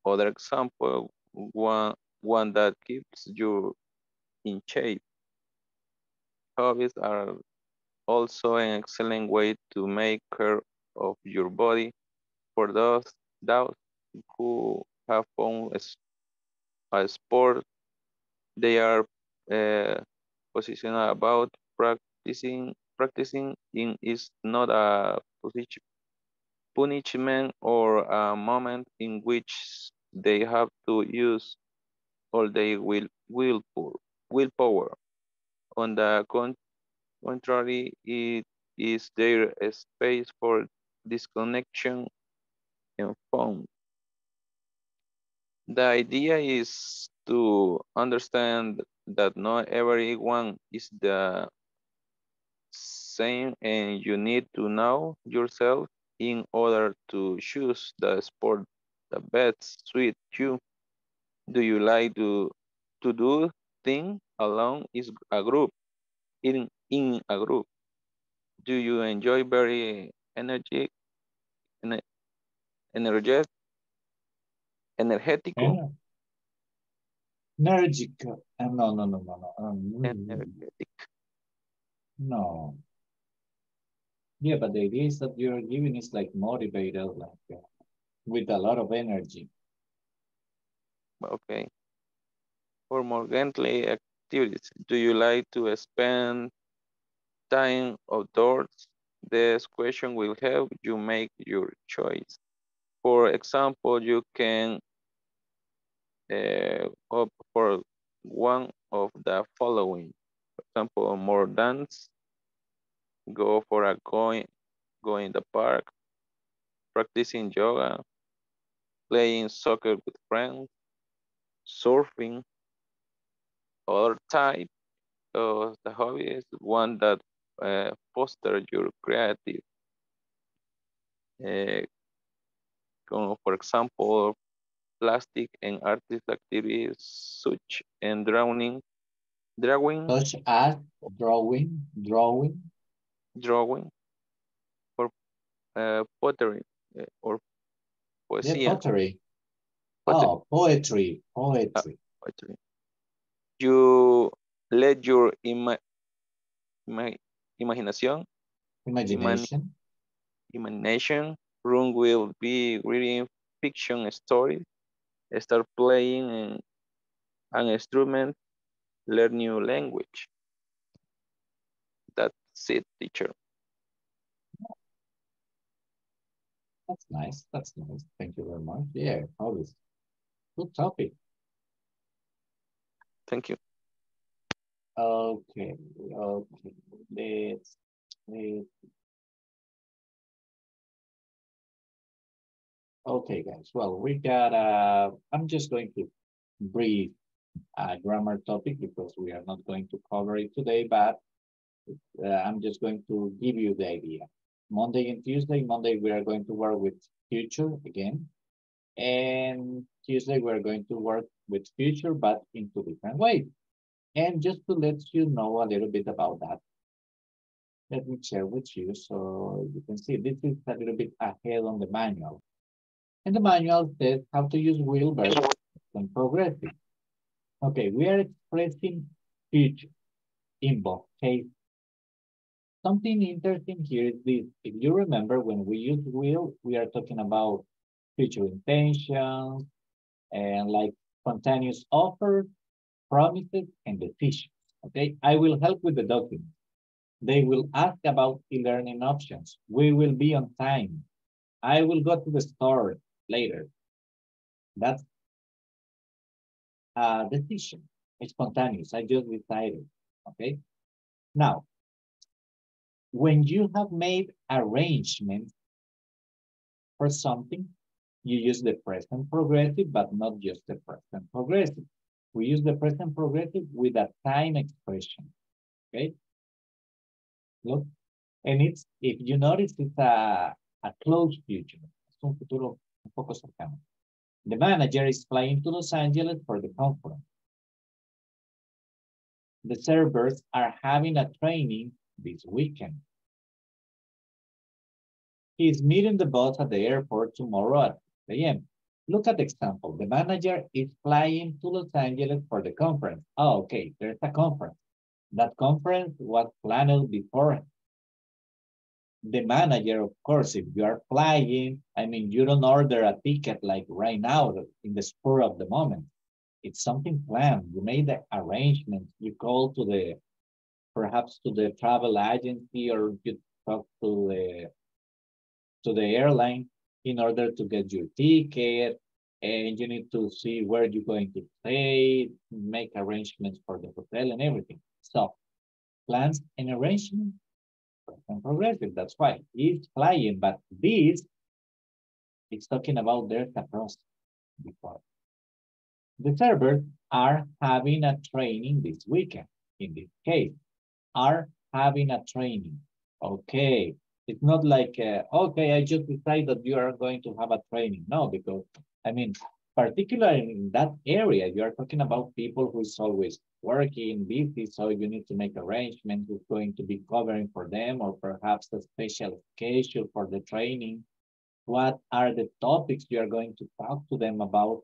S6: Other example, one, one that keeps you in shape. Hobbies are also an excellent way to make care of your body for those, those who have found a sport they are uh, about practicing practicing in is not a position punishment or a moment in which they have to use all their will will willpower. On the con contrary, it is their space for disconnection and fun. The idea is to understand that not everyone is the same and you need to know yourself in order to choose the sport the best suit you. Do you like to, to do thing alone is a group, in, in a group? Do you enjoy very energetic, energetic, energético?
S1: Yeah. Energetic. No, no, no, no, no. Um,
S6: energetic.
S1: No. Yeah, but the idea is that you're giving is like motivated, like uh, with a lot of energy.
S6: Okay. For more gently activities, do you like to spend time outdoors? This question will help you make your choice. For example, you can uh, opt for one of the following. For example, more dance, go for a going, go in the park, practicing yoga, playing soccer with friends, surfing, other type of the hobby is one that uh, foster your creative. Uh, for example, plastic and artist activities such and drawing, drawing,
S1: such as drawing, drawing,
S6: drawing, or uh, pottery uh, or poesía.
S1: Yeah, pottery. pottery. Oh, poetry, poetry. Uh,
S6: poetry. You let your ima ima imagination,
S1: imagination,
S6: imagination room will be reading fiction stories, start playing an, an instrument, learn new language. That's it, teacher.
S1: That's nice. That's nice. Thank you very much. Yeah, always. Good topic.
S6: Thank you.
S1: Okay, okay. Let's, let's Okay, guys. Well, we got, uh, I'm just going to brief a grammar topic because we are not going to cover it today, but uh, I'm just going to give you the idea. Monday and Tuesday, Monday we are going to work with future again. And Tuesday we're going to work with future, but in two different ways. And just to let you know a little bit about that, let me share with you so you can see this is a little bit ahead on the manual. And the manual says how to use verbs and progressive. Okay, we are expressing future in both cases. Something interesting here is this. If you remember, when we use will, we are talking about future intentions and like spontaneous offers, promises, and decisions. Okay, I will help with the document. They will ask about e-learning options. We will be on time. I will go to the store later. That's a decision. It's spontaneous. I just decided. Okay. Now, when you have made arrangements for something, you use the present progressive, but not just the present progressive. We use the present progressive with a time expression. Okay. Look, and it's, if you notice, it's a, a close future. Es un futuro un poco cercano. The manager is flying to Los Angeles for the conference. The servers are having a training this weekend. He is meeting the boss at the airport tomorrow at 6 a.m. Look at the example. The manager is flying to Los Angeles for the conference. Oh, okay, there's a conference. That conference was planned before. The manager, of course, if you are flying, I mean, you don't order a ticket like right now in the spur of the moment. It's something planned. You made the arrangement. You call to the, perhaps to the travel agency or you talk to the, to the airline in order to get your ticket and you need to see where you're going to stay, make arrangements for the hotel and everything. So plans and arrangement and progressive. That's why it's flying, but this it's talking about a process before. The servers are having a training this weekend. In this case, are having a training. Okay, it's not like, uh, okay, I just decided that you are going to have a training. No, because, I mean, particularly in that area, you are talking about people who's always working, busy, so you need to make arrangements who's going to be covering for them or perhaps a special schedule for the training. What are the topics you are going to talk to them about?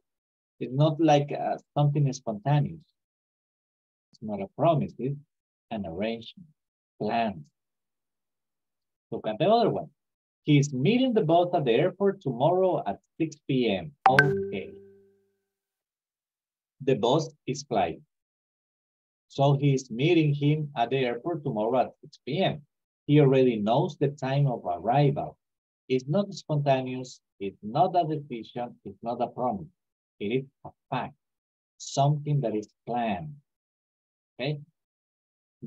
S1: It's not like uh, something spontaneous. It's not a promise, it's an arrangement, plans. Look at the other one. He's meeting the boss at the airport tomorrow at 6 p.m. Okay. The boss is flying. So he's meeting him at the airport tomorrow at 6 p.m. He already knows the time of arrival. It's not spontaneous, it's not a decision, it's not a promise. It is a fact, something that is planned. Okay?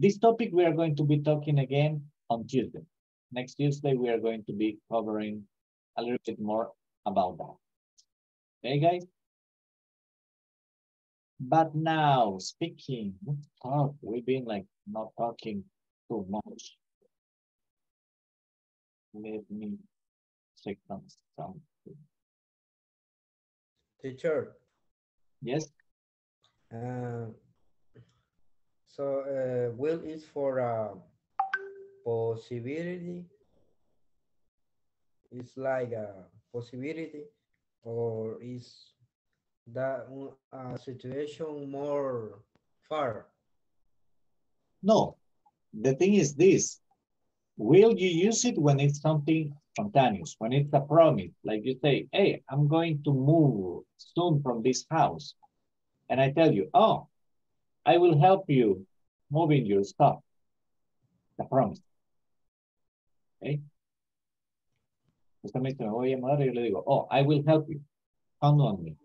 S1: This topic we are going to be talking again on Tuesday. Next Tuesday, we are going to be covering a little bit more about that. Okay, guys? But now, speaking, talk. We've been like not talking too much. Let me check on something.
S10: Teacher.
S1: Yes.
S10: Uh, so uh, will is for a possibility. It's like a possibility, or is that a situation more far?
S1: No, the thing is this. Will you use it when it's something spontaneous, when it's a promise? Like you say, hey, I'm going to move soon from this house. And I tell you, oh, I will help you moving your stuff. The promise. Okay. Usted me dice, me voy a mudar y yo le digo, oh, I will help you. Count on me.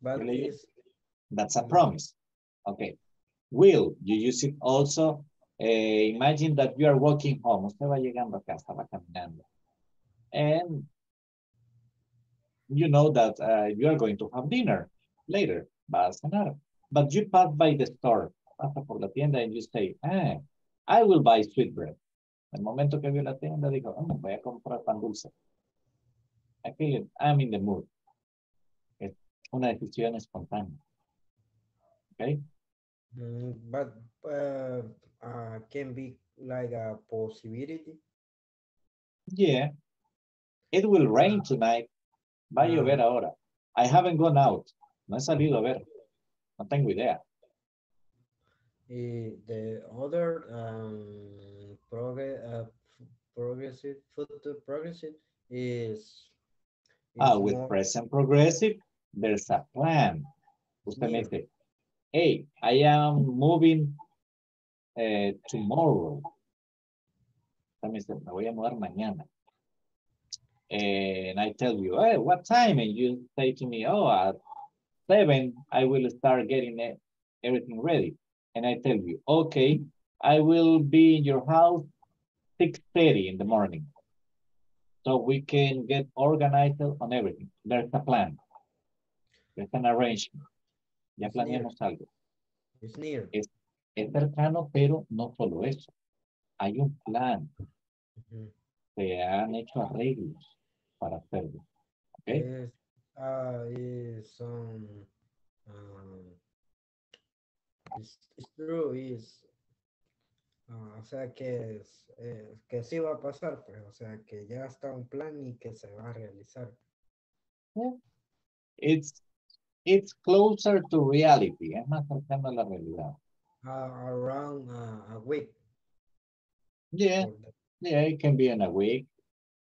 S10: But
S1: Yo le digo, That's a promise. Okay. Will you use it also? Eh, imagine that you are walking home. Usted va llegando a casa, va caminando. And you know that uh, you are going to have dinner later. Va a cenar. But you pass by the store. Pasa por la tienda and you say, ah, I will buy sweet bread. El momento que vio la tienda dijo, oh, voy a comprar pan dulce. I feel it. I'm in the mood. Es una decisión espontánea. Okay.
S10: Mm, but uh, uh, can be like a possibility.
S1: Yeah. It will rain tonight. Va a llover ahora. I haven't gone out. No he salido a ver. No tengo idea.
S10: The other um, progress, uh, progressive, future progressive is,
S1: Ah, with
S10: more-
S1: present progressive, there's a plan. Usted me
S10: Near.
S1: hey, I am moving eh, tomorrow. Usted me dice, me voy a mudar mañana. And I tell you, hey, what time? And you say to me, oh, at seven, I will start getting everything ready. And I tell you, okay, I will be in your house 6.30 in the morning. So we can get organized on everything. There's a plan. There's an arrangement. Ya
S10: It's near.
S1: planeamos algo.
S10: It's near.
S1: Es, es cercano, pero no solo eso. Hay un plan.
S10: Ujú.
S1: Se han hecho arreglos para hacerlo. ¿Ok?
S10: Es, ah, is some, um, it's, it's true, is, ah, o sea que es, eh, que sí va a pasar, pues, o sea que ya está un plan y que se va a realizar.
S1: It's, it's closer to reality. Es más cercano a la realidad.
S10: Ah, around ah, a week,
S1: Yeah, yeah, it can be in a week.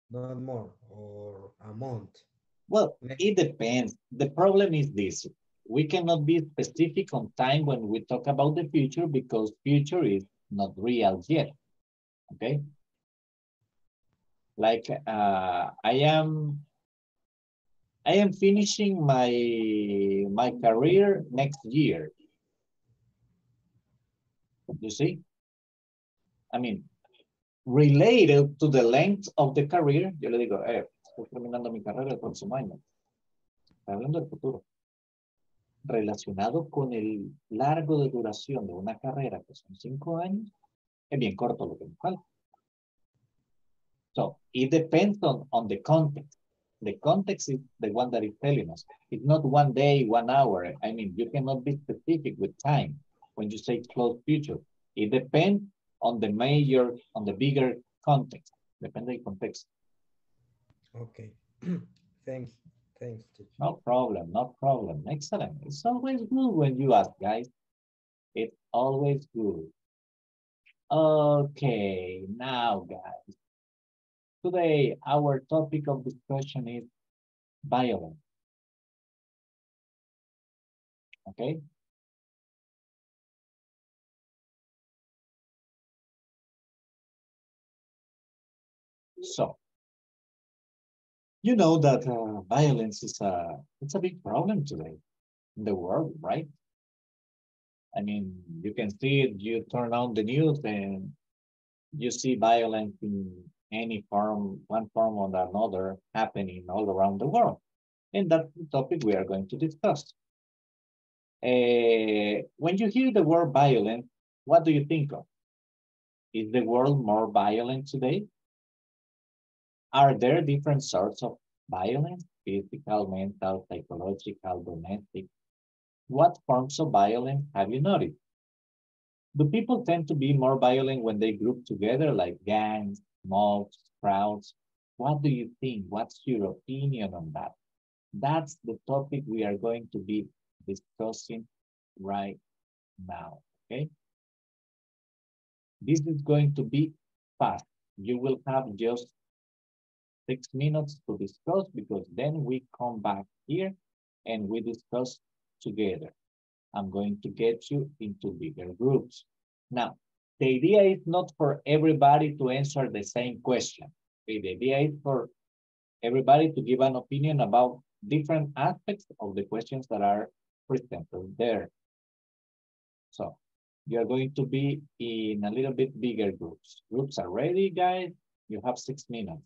S10: not more, or a month.
S1: Well, it depends. The problem is this. We cannot be specific on time when we talk about the future because future is not real yet. Okay? Like uh, I am I am finishing my my career next year. You see? I mean, related to the length of the career, yo le digo, eh, estoy terminando mi carrera el próximo año. Hablando del futuro. Relacionado con el largo de duración de una carrera, que son cinco años, es bien corto lo que me falta. So, it depends on, on the context. The context is the one that is telling us. It's not one day, one hour. I mean, you cannot be specific with time when you say close future. It depends on the major, on the bigger context. Depende del contexto.
S10: Okay. thanks, thanks, teacher.
S1: No problem, no problem. Excellent. It's always good when you ask, guys. It's always good. Okay, now, guys. Today, our topic of discussion is violence. Okay? So, you know that uh, violence is a it's a big problem today in the world, right? I mean, you can see it. You turn on the news and you see violence in any form, one form or another, happening all around the world, and that's the topic we are going to discuss. Uh, when you hear the word violence, what do you think of? Is the world more violent today? Are there different sorts of violence? Physical, mental, psychological, domestic? What forms of violence have you noticed? Do people tend to be more violent when they group together like gangs, mobs, crowds? What do you think? What's your opinion on that? That's the topic we are going to be discussing right now, okay? This is going to be fast. You will have just six minutes to discuss because then we come back here and we discuss together. I'm going to get you into bigger groups. Now, the idea is not for everybody to answer the same question. Okay, The idea is for everybody to give an opinion about different aspects of the questions that are presented there. So you are going to be in a little bit bigger groups. Groups are ready, guys. You have six minutes.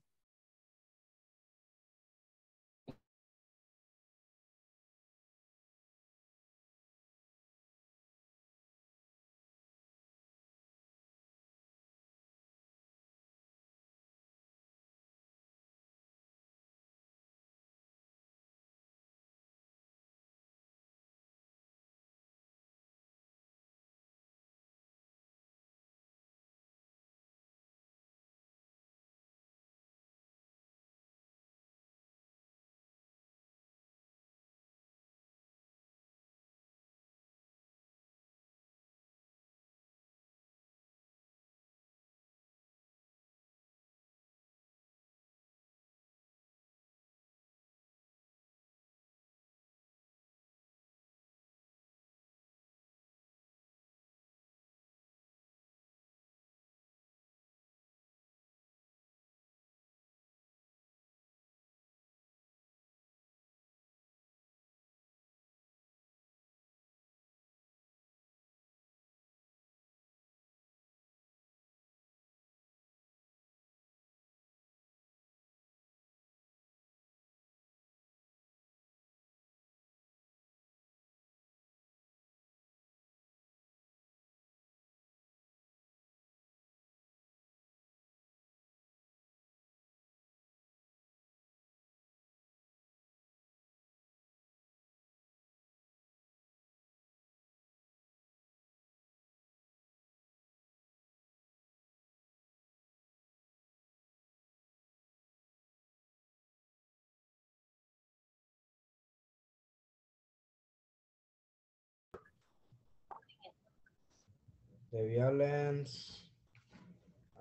S10: The violence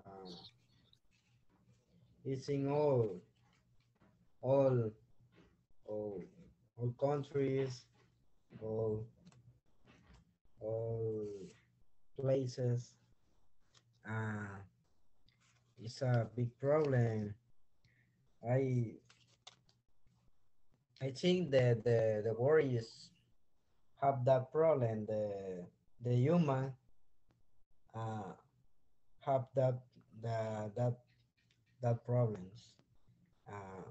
S10: um, is in all, all, all, all countries, all, all places. Uh, it's a big problem. I I think that the the worries have that problem. The the human uh, have that the, that that problems uh,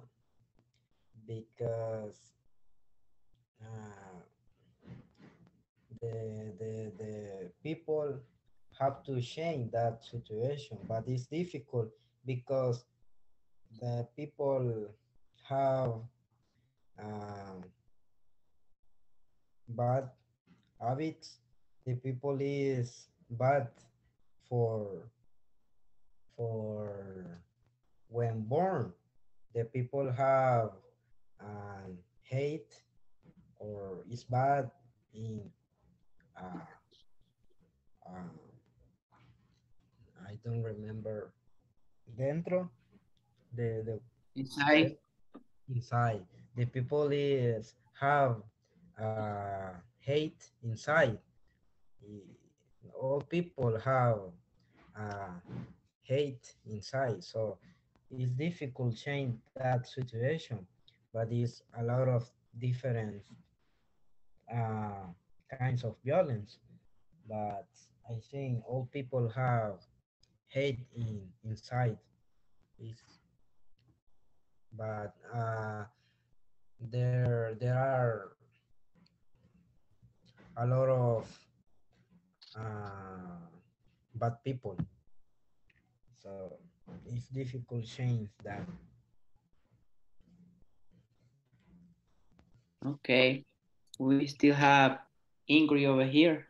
S10: because uh, the the the people have to change that situation, but it's difficult because the people have um, bad habits. The people is bad for for when born. The people have um, hate or is bad in uh, uh, I don't remember dentro the the
S11: Inside.
S10: inside the people is have uh, hate inside all people have uh, hate inside. So it's difficult change that situation but it's a lot of different uh, kinds of violence. But i think all people have hate in inside. Is but uh, there there are a lot of uh, bad people so it's difficult change that
S11: Okay. We still have Ingrid over here.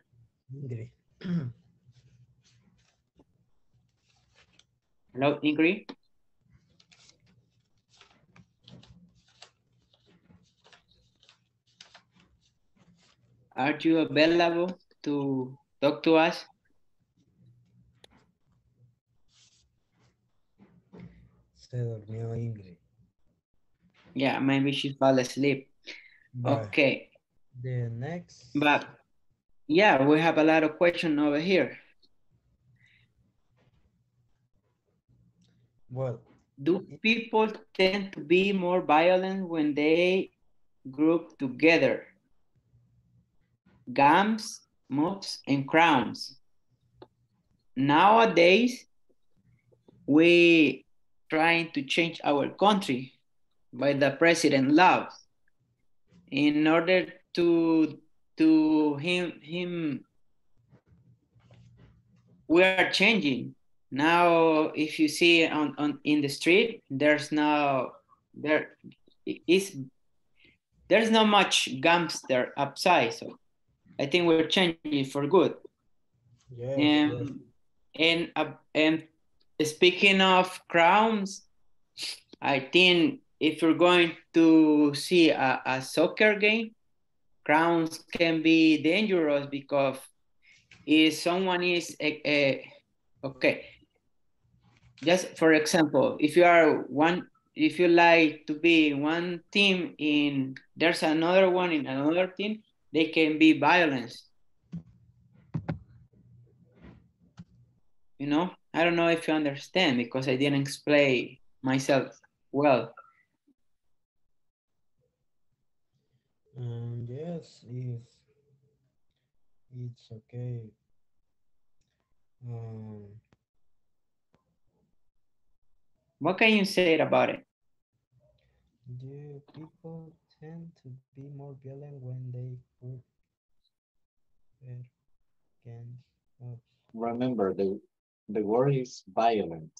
S10: Ingrid.
S11: Hello, Ingrid. Are you available to talk to us?
S10: Se durmió Ingrid
S11: Yeah, maybe she fell asleep.
S10: But
S11: Okay,
S10: the next
S11: but yeah, we have a lot of questions over here.
S10: well
S11: Do people tend to be more violent when they group together? Gams, mobs, and crowns. Nowadays, we trying to change our country by the president laws in order to to him him we are changing. Now if you see on, on in the street there's now there is there's not much gangster upside so i think we're changing for good.
S10: Yes, yes.
S11: um, and uh, and speaking of crowns i think if you're going to see a, a soccer game crowns can be dangerous because if someone is a, a okay just for example if you are one if you like to be one team in there's another one in another team they can be violence. You know i don't know if you understand because i didn't explain myself well.
S10: Um, yes, if it's okay. Um,
S11: what can you say about it?
S10: do people tend to be more violent when they group their gangs of
S1: Remember, the, the word is violent.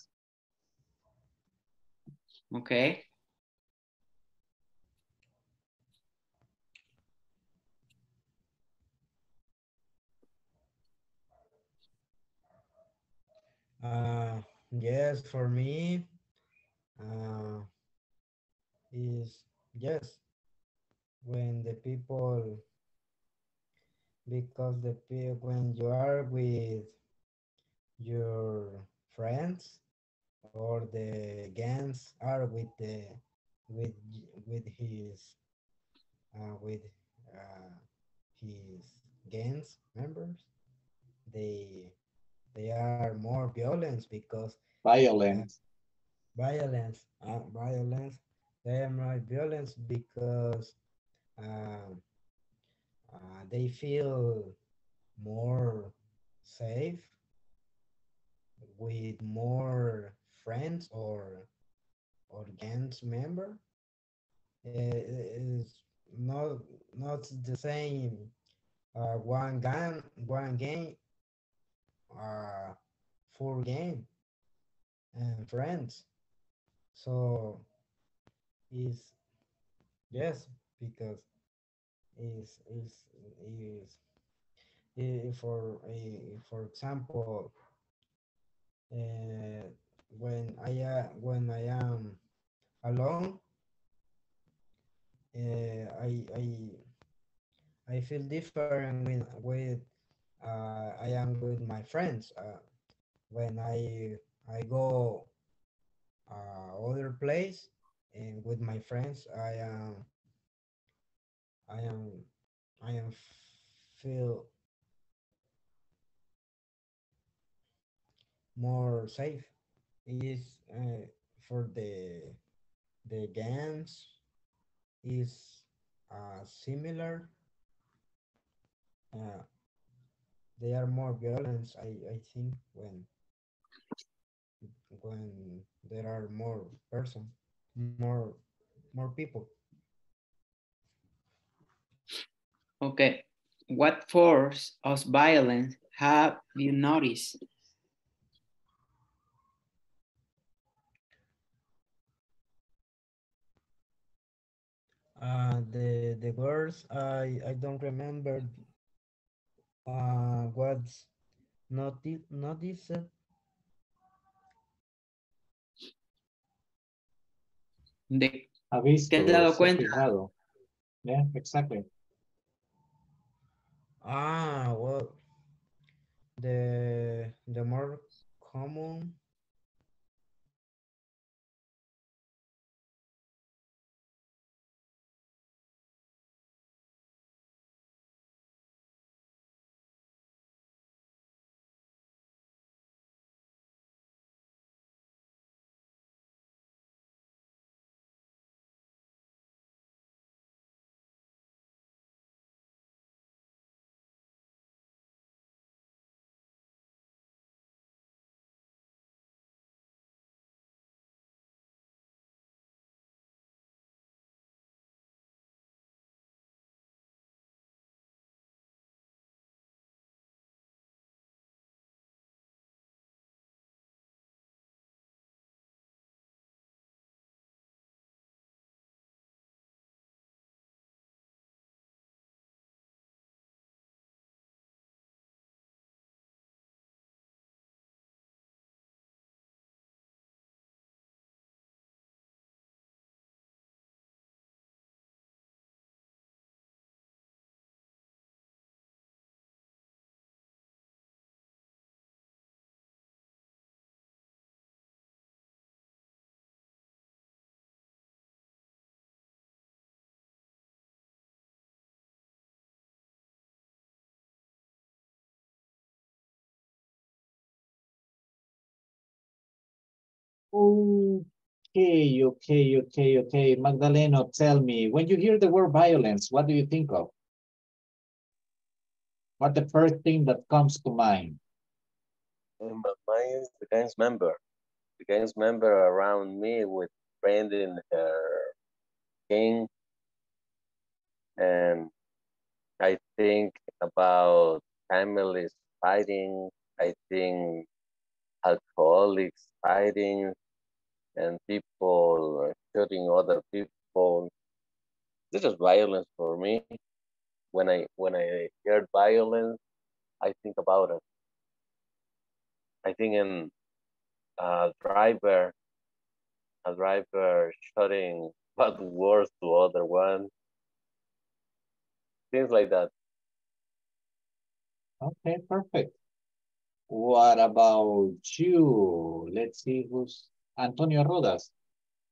S11: okay
S10: Uh, yes, for me, uh, is yes, when the people, because the pe when you are with your friends or the gangs are with the with with his uh, with uh, his gangs members they they are more violent because
S1: Violence.
S10: violence uh, violence they are more violence because uh, uh, they feel more safe with more friends or or gangs member uh, is not not the same. Uh, one gang one game uh full game and friends. So is yes because is is is eh, for eh, for example uh, when I uh, when I am alone uh, I I I feel different when with uh, I am with my friends. Uh, when I I go uh, other place and with my friends I am I am I am feel more safe is uh, for the the games is uh, similar uh, they are more violent I, I think when when there are more person more more people
S11: Okay. What forms of violence have you noticed?
S10: Uh the the words I I don't remember uh what's notice notice
S11: ¿De
S1: Ha
S11: qué
S1: visto,
S11: te has dado cuenta?
S1: fijado. Yeah, exactly.
S10: ah well the the more common
S1: Okay, okay, okay, okay. Magdaleno, tell me, when you hear the word violence, what do you think of? What the first thing that comes to mind?
S12: In my mind, the gang's member. The gang's member around me with Brandon, her. And I think about families fighting. I think alcoholics fighting and people shooting other people. This is violence for me. When I when I hear violence, I think about it. I think in a driver, a driver shooting bad words to other one. Things like that.
S1: Okay, perfect. What about you? Let's see who's Antonio Rodas.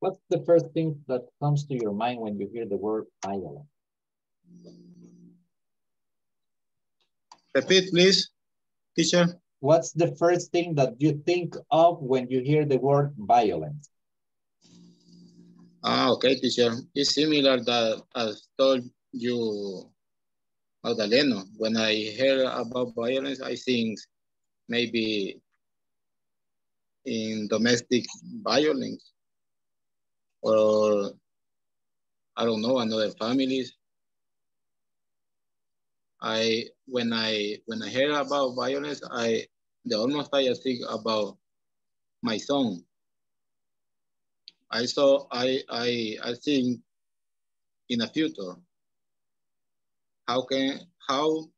S1: What's the first thing that comes to your mind when you hear the word violence?
S13: Repeat, please, teacher.
S1: What's the first thing that you think of when you hear the word violence?
S13: Ah, okay, teacher. It's similar that I told you, Magdaleno. When I hear about violence, I think maybe in domestic violence or I don't know, another families. I when I when I hear about violence, I the almost I think about my son. I saw I I I think in the future how can how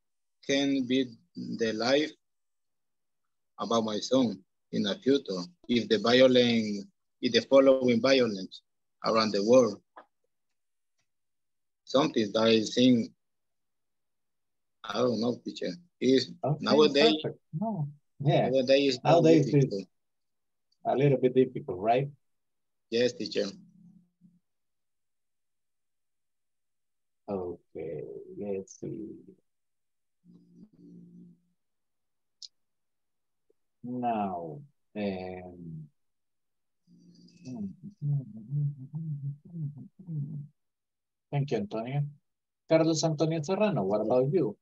S13: can be the life about my son in the future if the violence if the following violence around the world something that I think I don't know, teacher. Is
S1: Okay,
S13: nowadays
S1: perfect. No. Yeah,
S13: nowadays is
S1: nowadays it's a little bit difficult, right?
S13: Yes, teacher.
S1: Okay, let's see. Now, um, thank you, Antonio. Carlos Antonio Serrano, what about you?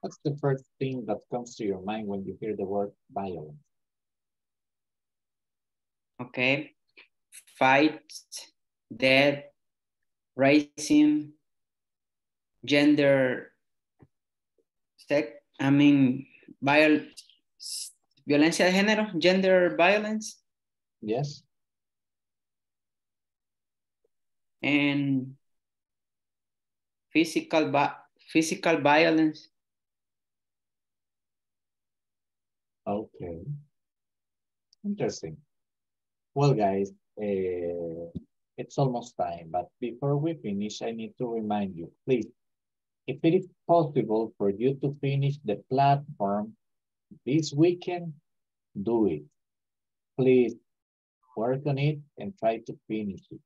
S1: What's the first thing that comes to your mind when you hear the word violence?
S11: Okay. Fight, death, racism, gender, sex, I mean, viol violencia de género, gender violence,
S1: Yes?
S11: and physical, physical violence.
S1: Okay. Interesting. Well, guys, uh, it's almost time, but before we finish, I need to remind you, please, if it is possible for you to finish the platform this weekend, do it. Please work on it and try to finish it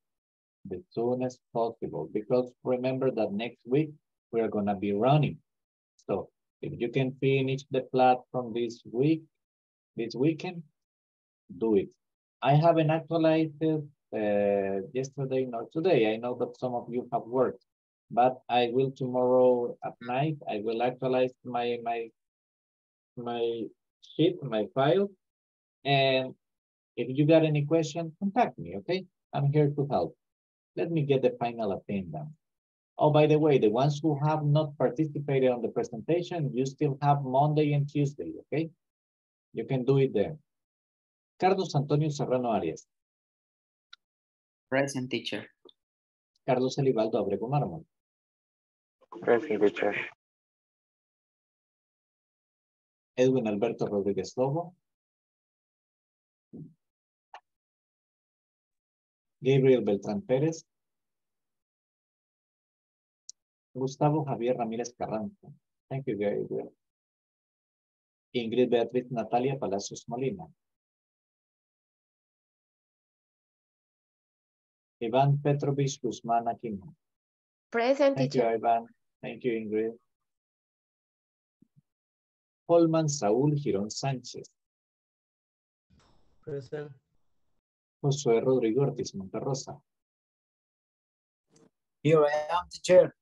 S1: the soonest possible, because remember that next week we're gonna be running. So if you can finish the platform this week, this weekend, do it. I haven't actualized it uh, yesterday nor today. I know that some of you have worked, but I will tomorrow at night. I will actualize my my my sheet, my file, and if you got any question, contact me. Okay, I'm here to help. Let me get the final attendance. Oh, by the way, the ones who have not participated on the presentation, you still have Monday and Tuesday, okay? You can do it there. Carlos Antonio Serrano Arias,
S11: Present teacher.
S1: Carlos Elibaldo Abrego Mármol,
S4: Present teacher.
S1: Edwin Alberto Rodríguez Lobo, Gabriel Beltrán Pérez, Gustavo Javier Ramírez Carranza. Thank you, Gabriel. Ingrid Beatriz Natalia Palacios Molina. Iván Petrovich Guzmán Aquino.
S8: Present
S1: Thank you. Iván. Thank you, Ingrid. Holman Saúl Girón Sánchez.
S10: Present.
S1: Josué Rodrigo Ortiz Monterrosa.
S3: Here I am, teacher.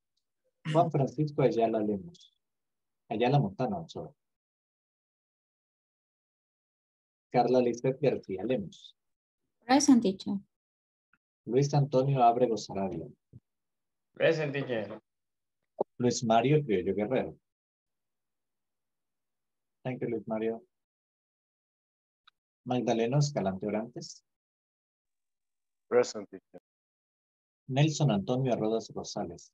S1: Juan Francisco Ayala Lemos. Ayala Montana, sorry. Carla Lisbeth García Lemos.
S2: Present teacher.
S1: Luis Antonio Ábrego Sarabia.
S7: Present teacher.
S1: Luis Mario Criollo Guerrero. Thank you, Luis Mario. Magdaleno Escalante Orantes.
S4: Present teacher.
S1: Nelson Antonio Arrodas Rosales.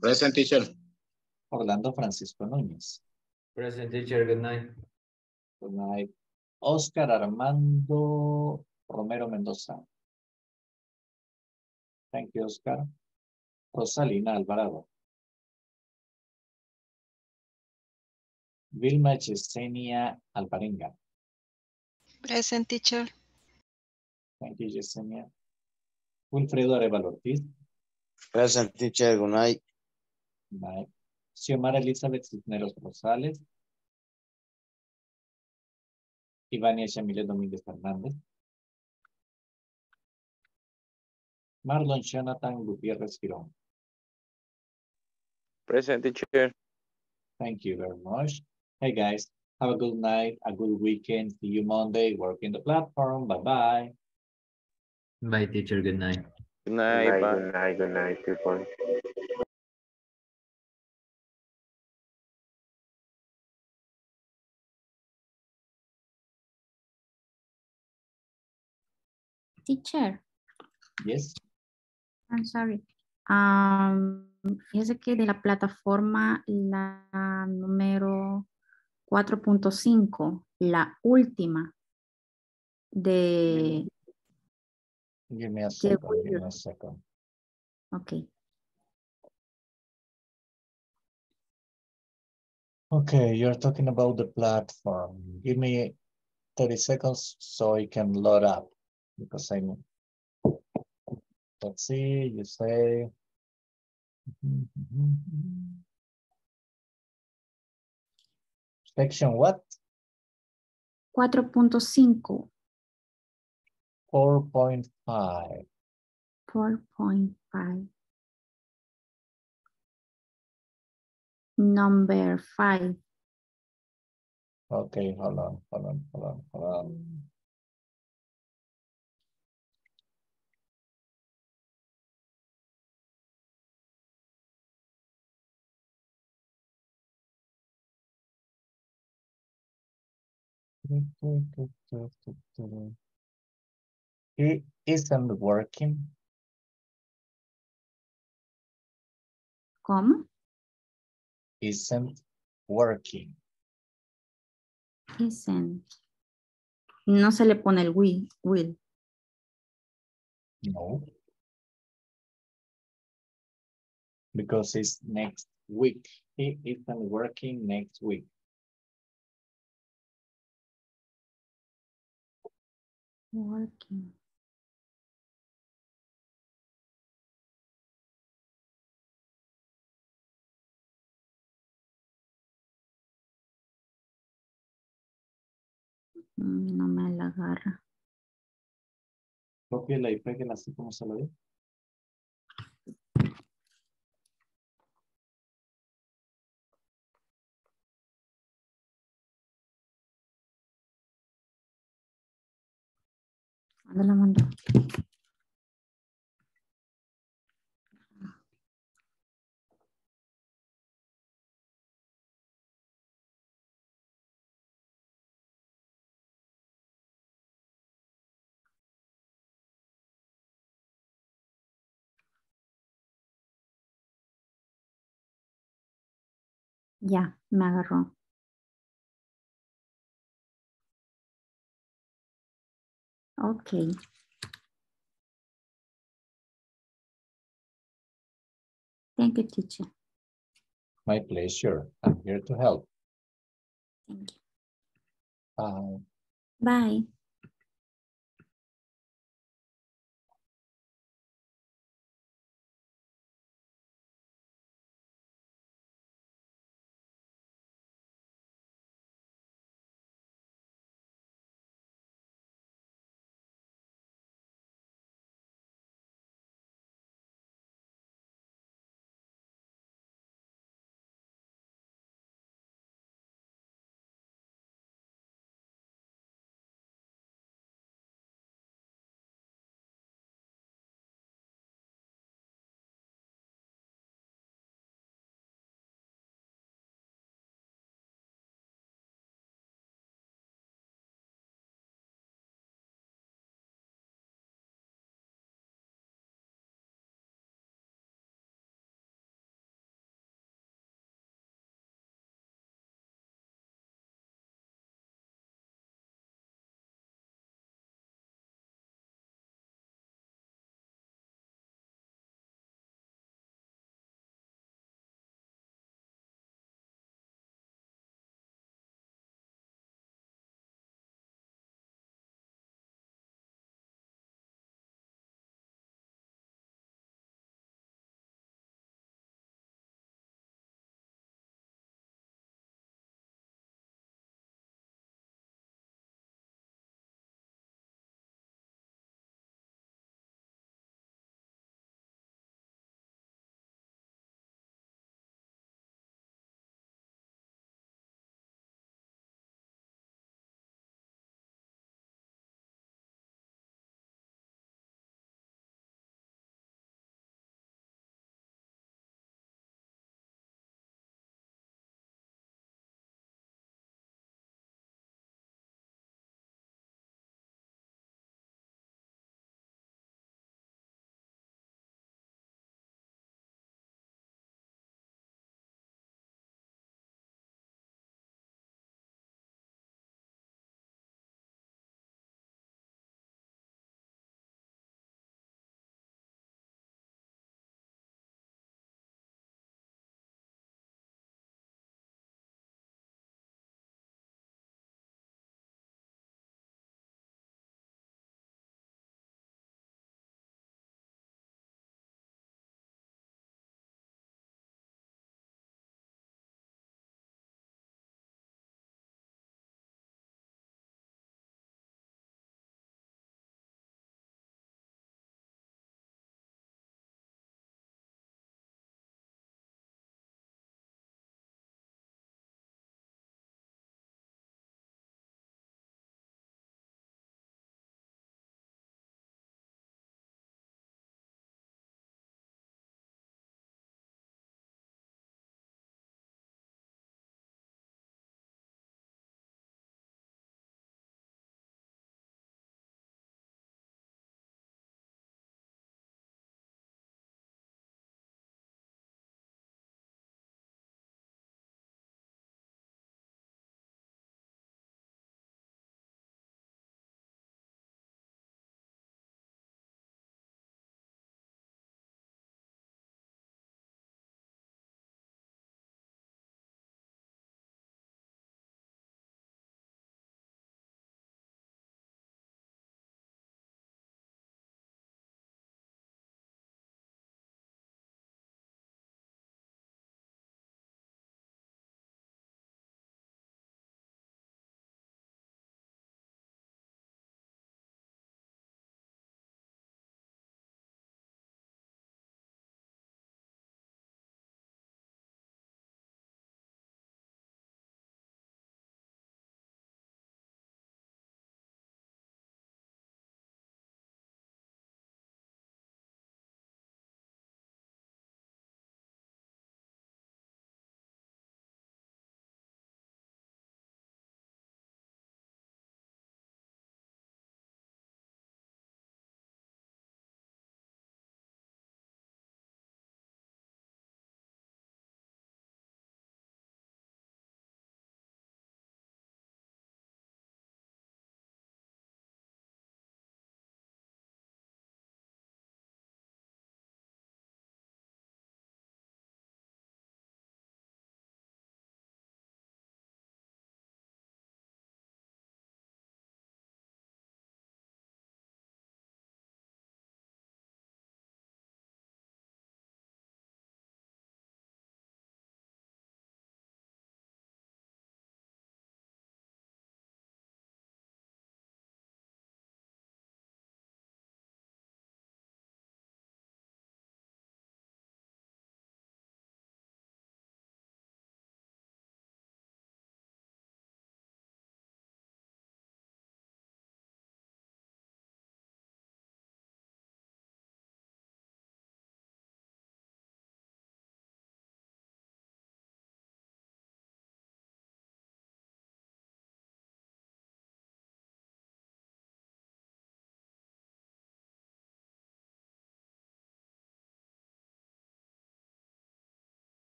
S13: Present teacher.
S1: Orlando Francisco Núñez.
S7: Present teacher, good night.
S1: Good night. Oscar Armando Romero Mendoza. Thank you, Oscar. Rosalina Alvarado. Vilma Yesenia Alvarenga.
S14: Present teacher.
S1: Thank you, Yesenia. Wilfredo Arevalo Ortiz.
S9: Present teacher, good night.
S1: Bye. Xiomara Elizabeth Cisneros Rosales. Ivania Shamilet Domínguez Fernández. Marlon Jonathan Gutiérrez Girón.
S6: Present teacher.
S1: Thank you very much. Hey guys, have a good night, a good weekend. See you Monday. Work in the platform. Bye-bye.
S5: Bye, teacher. Good night.
S6: Good night. bye.
S15: Good night, good night, people.
S2: Teacher,
S1: Yes.
S2: I'm sorry. Um, fíjese que de la plataforma, la número 4.5, la última de...
S1: Give me a
S2: de
S1: second. Give me a second.
S2: Ok.
S1: Okay, you're talking about the platform. Give me 30 seconds so I can load up because I'm. Let's see, you say. Section what?
S2: 4.5,
S1: 4.5.
S2: 4.5. Number five.
S1: Okay, hold on, hold on, hold on, hold on. It isn't working.
S2: ¿Cómo?
S1: Isn't working.
S2: Isn't. No se le pone el will. will.
S1: No. Because it's next week. He isn't working next week.
S2: Working. Mm, No me la agarra.
S1: Cópiala y pégala así como se lo ve.
S2: ¿Dónde la mandó? Ya, me agarró. Ok. Thank you, teacher.
S1: My pleasure. I'm here to help.
S2: Thank you.
S1: Uh, Bye.
S2: Bye.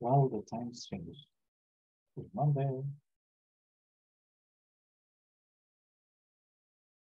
S1: Well, the time's finished. Good Monday.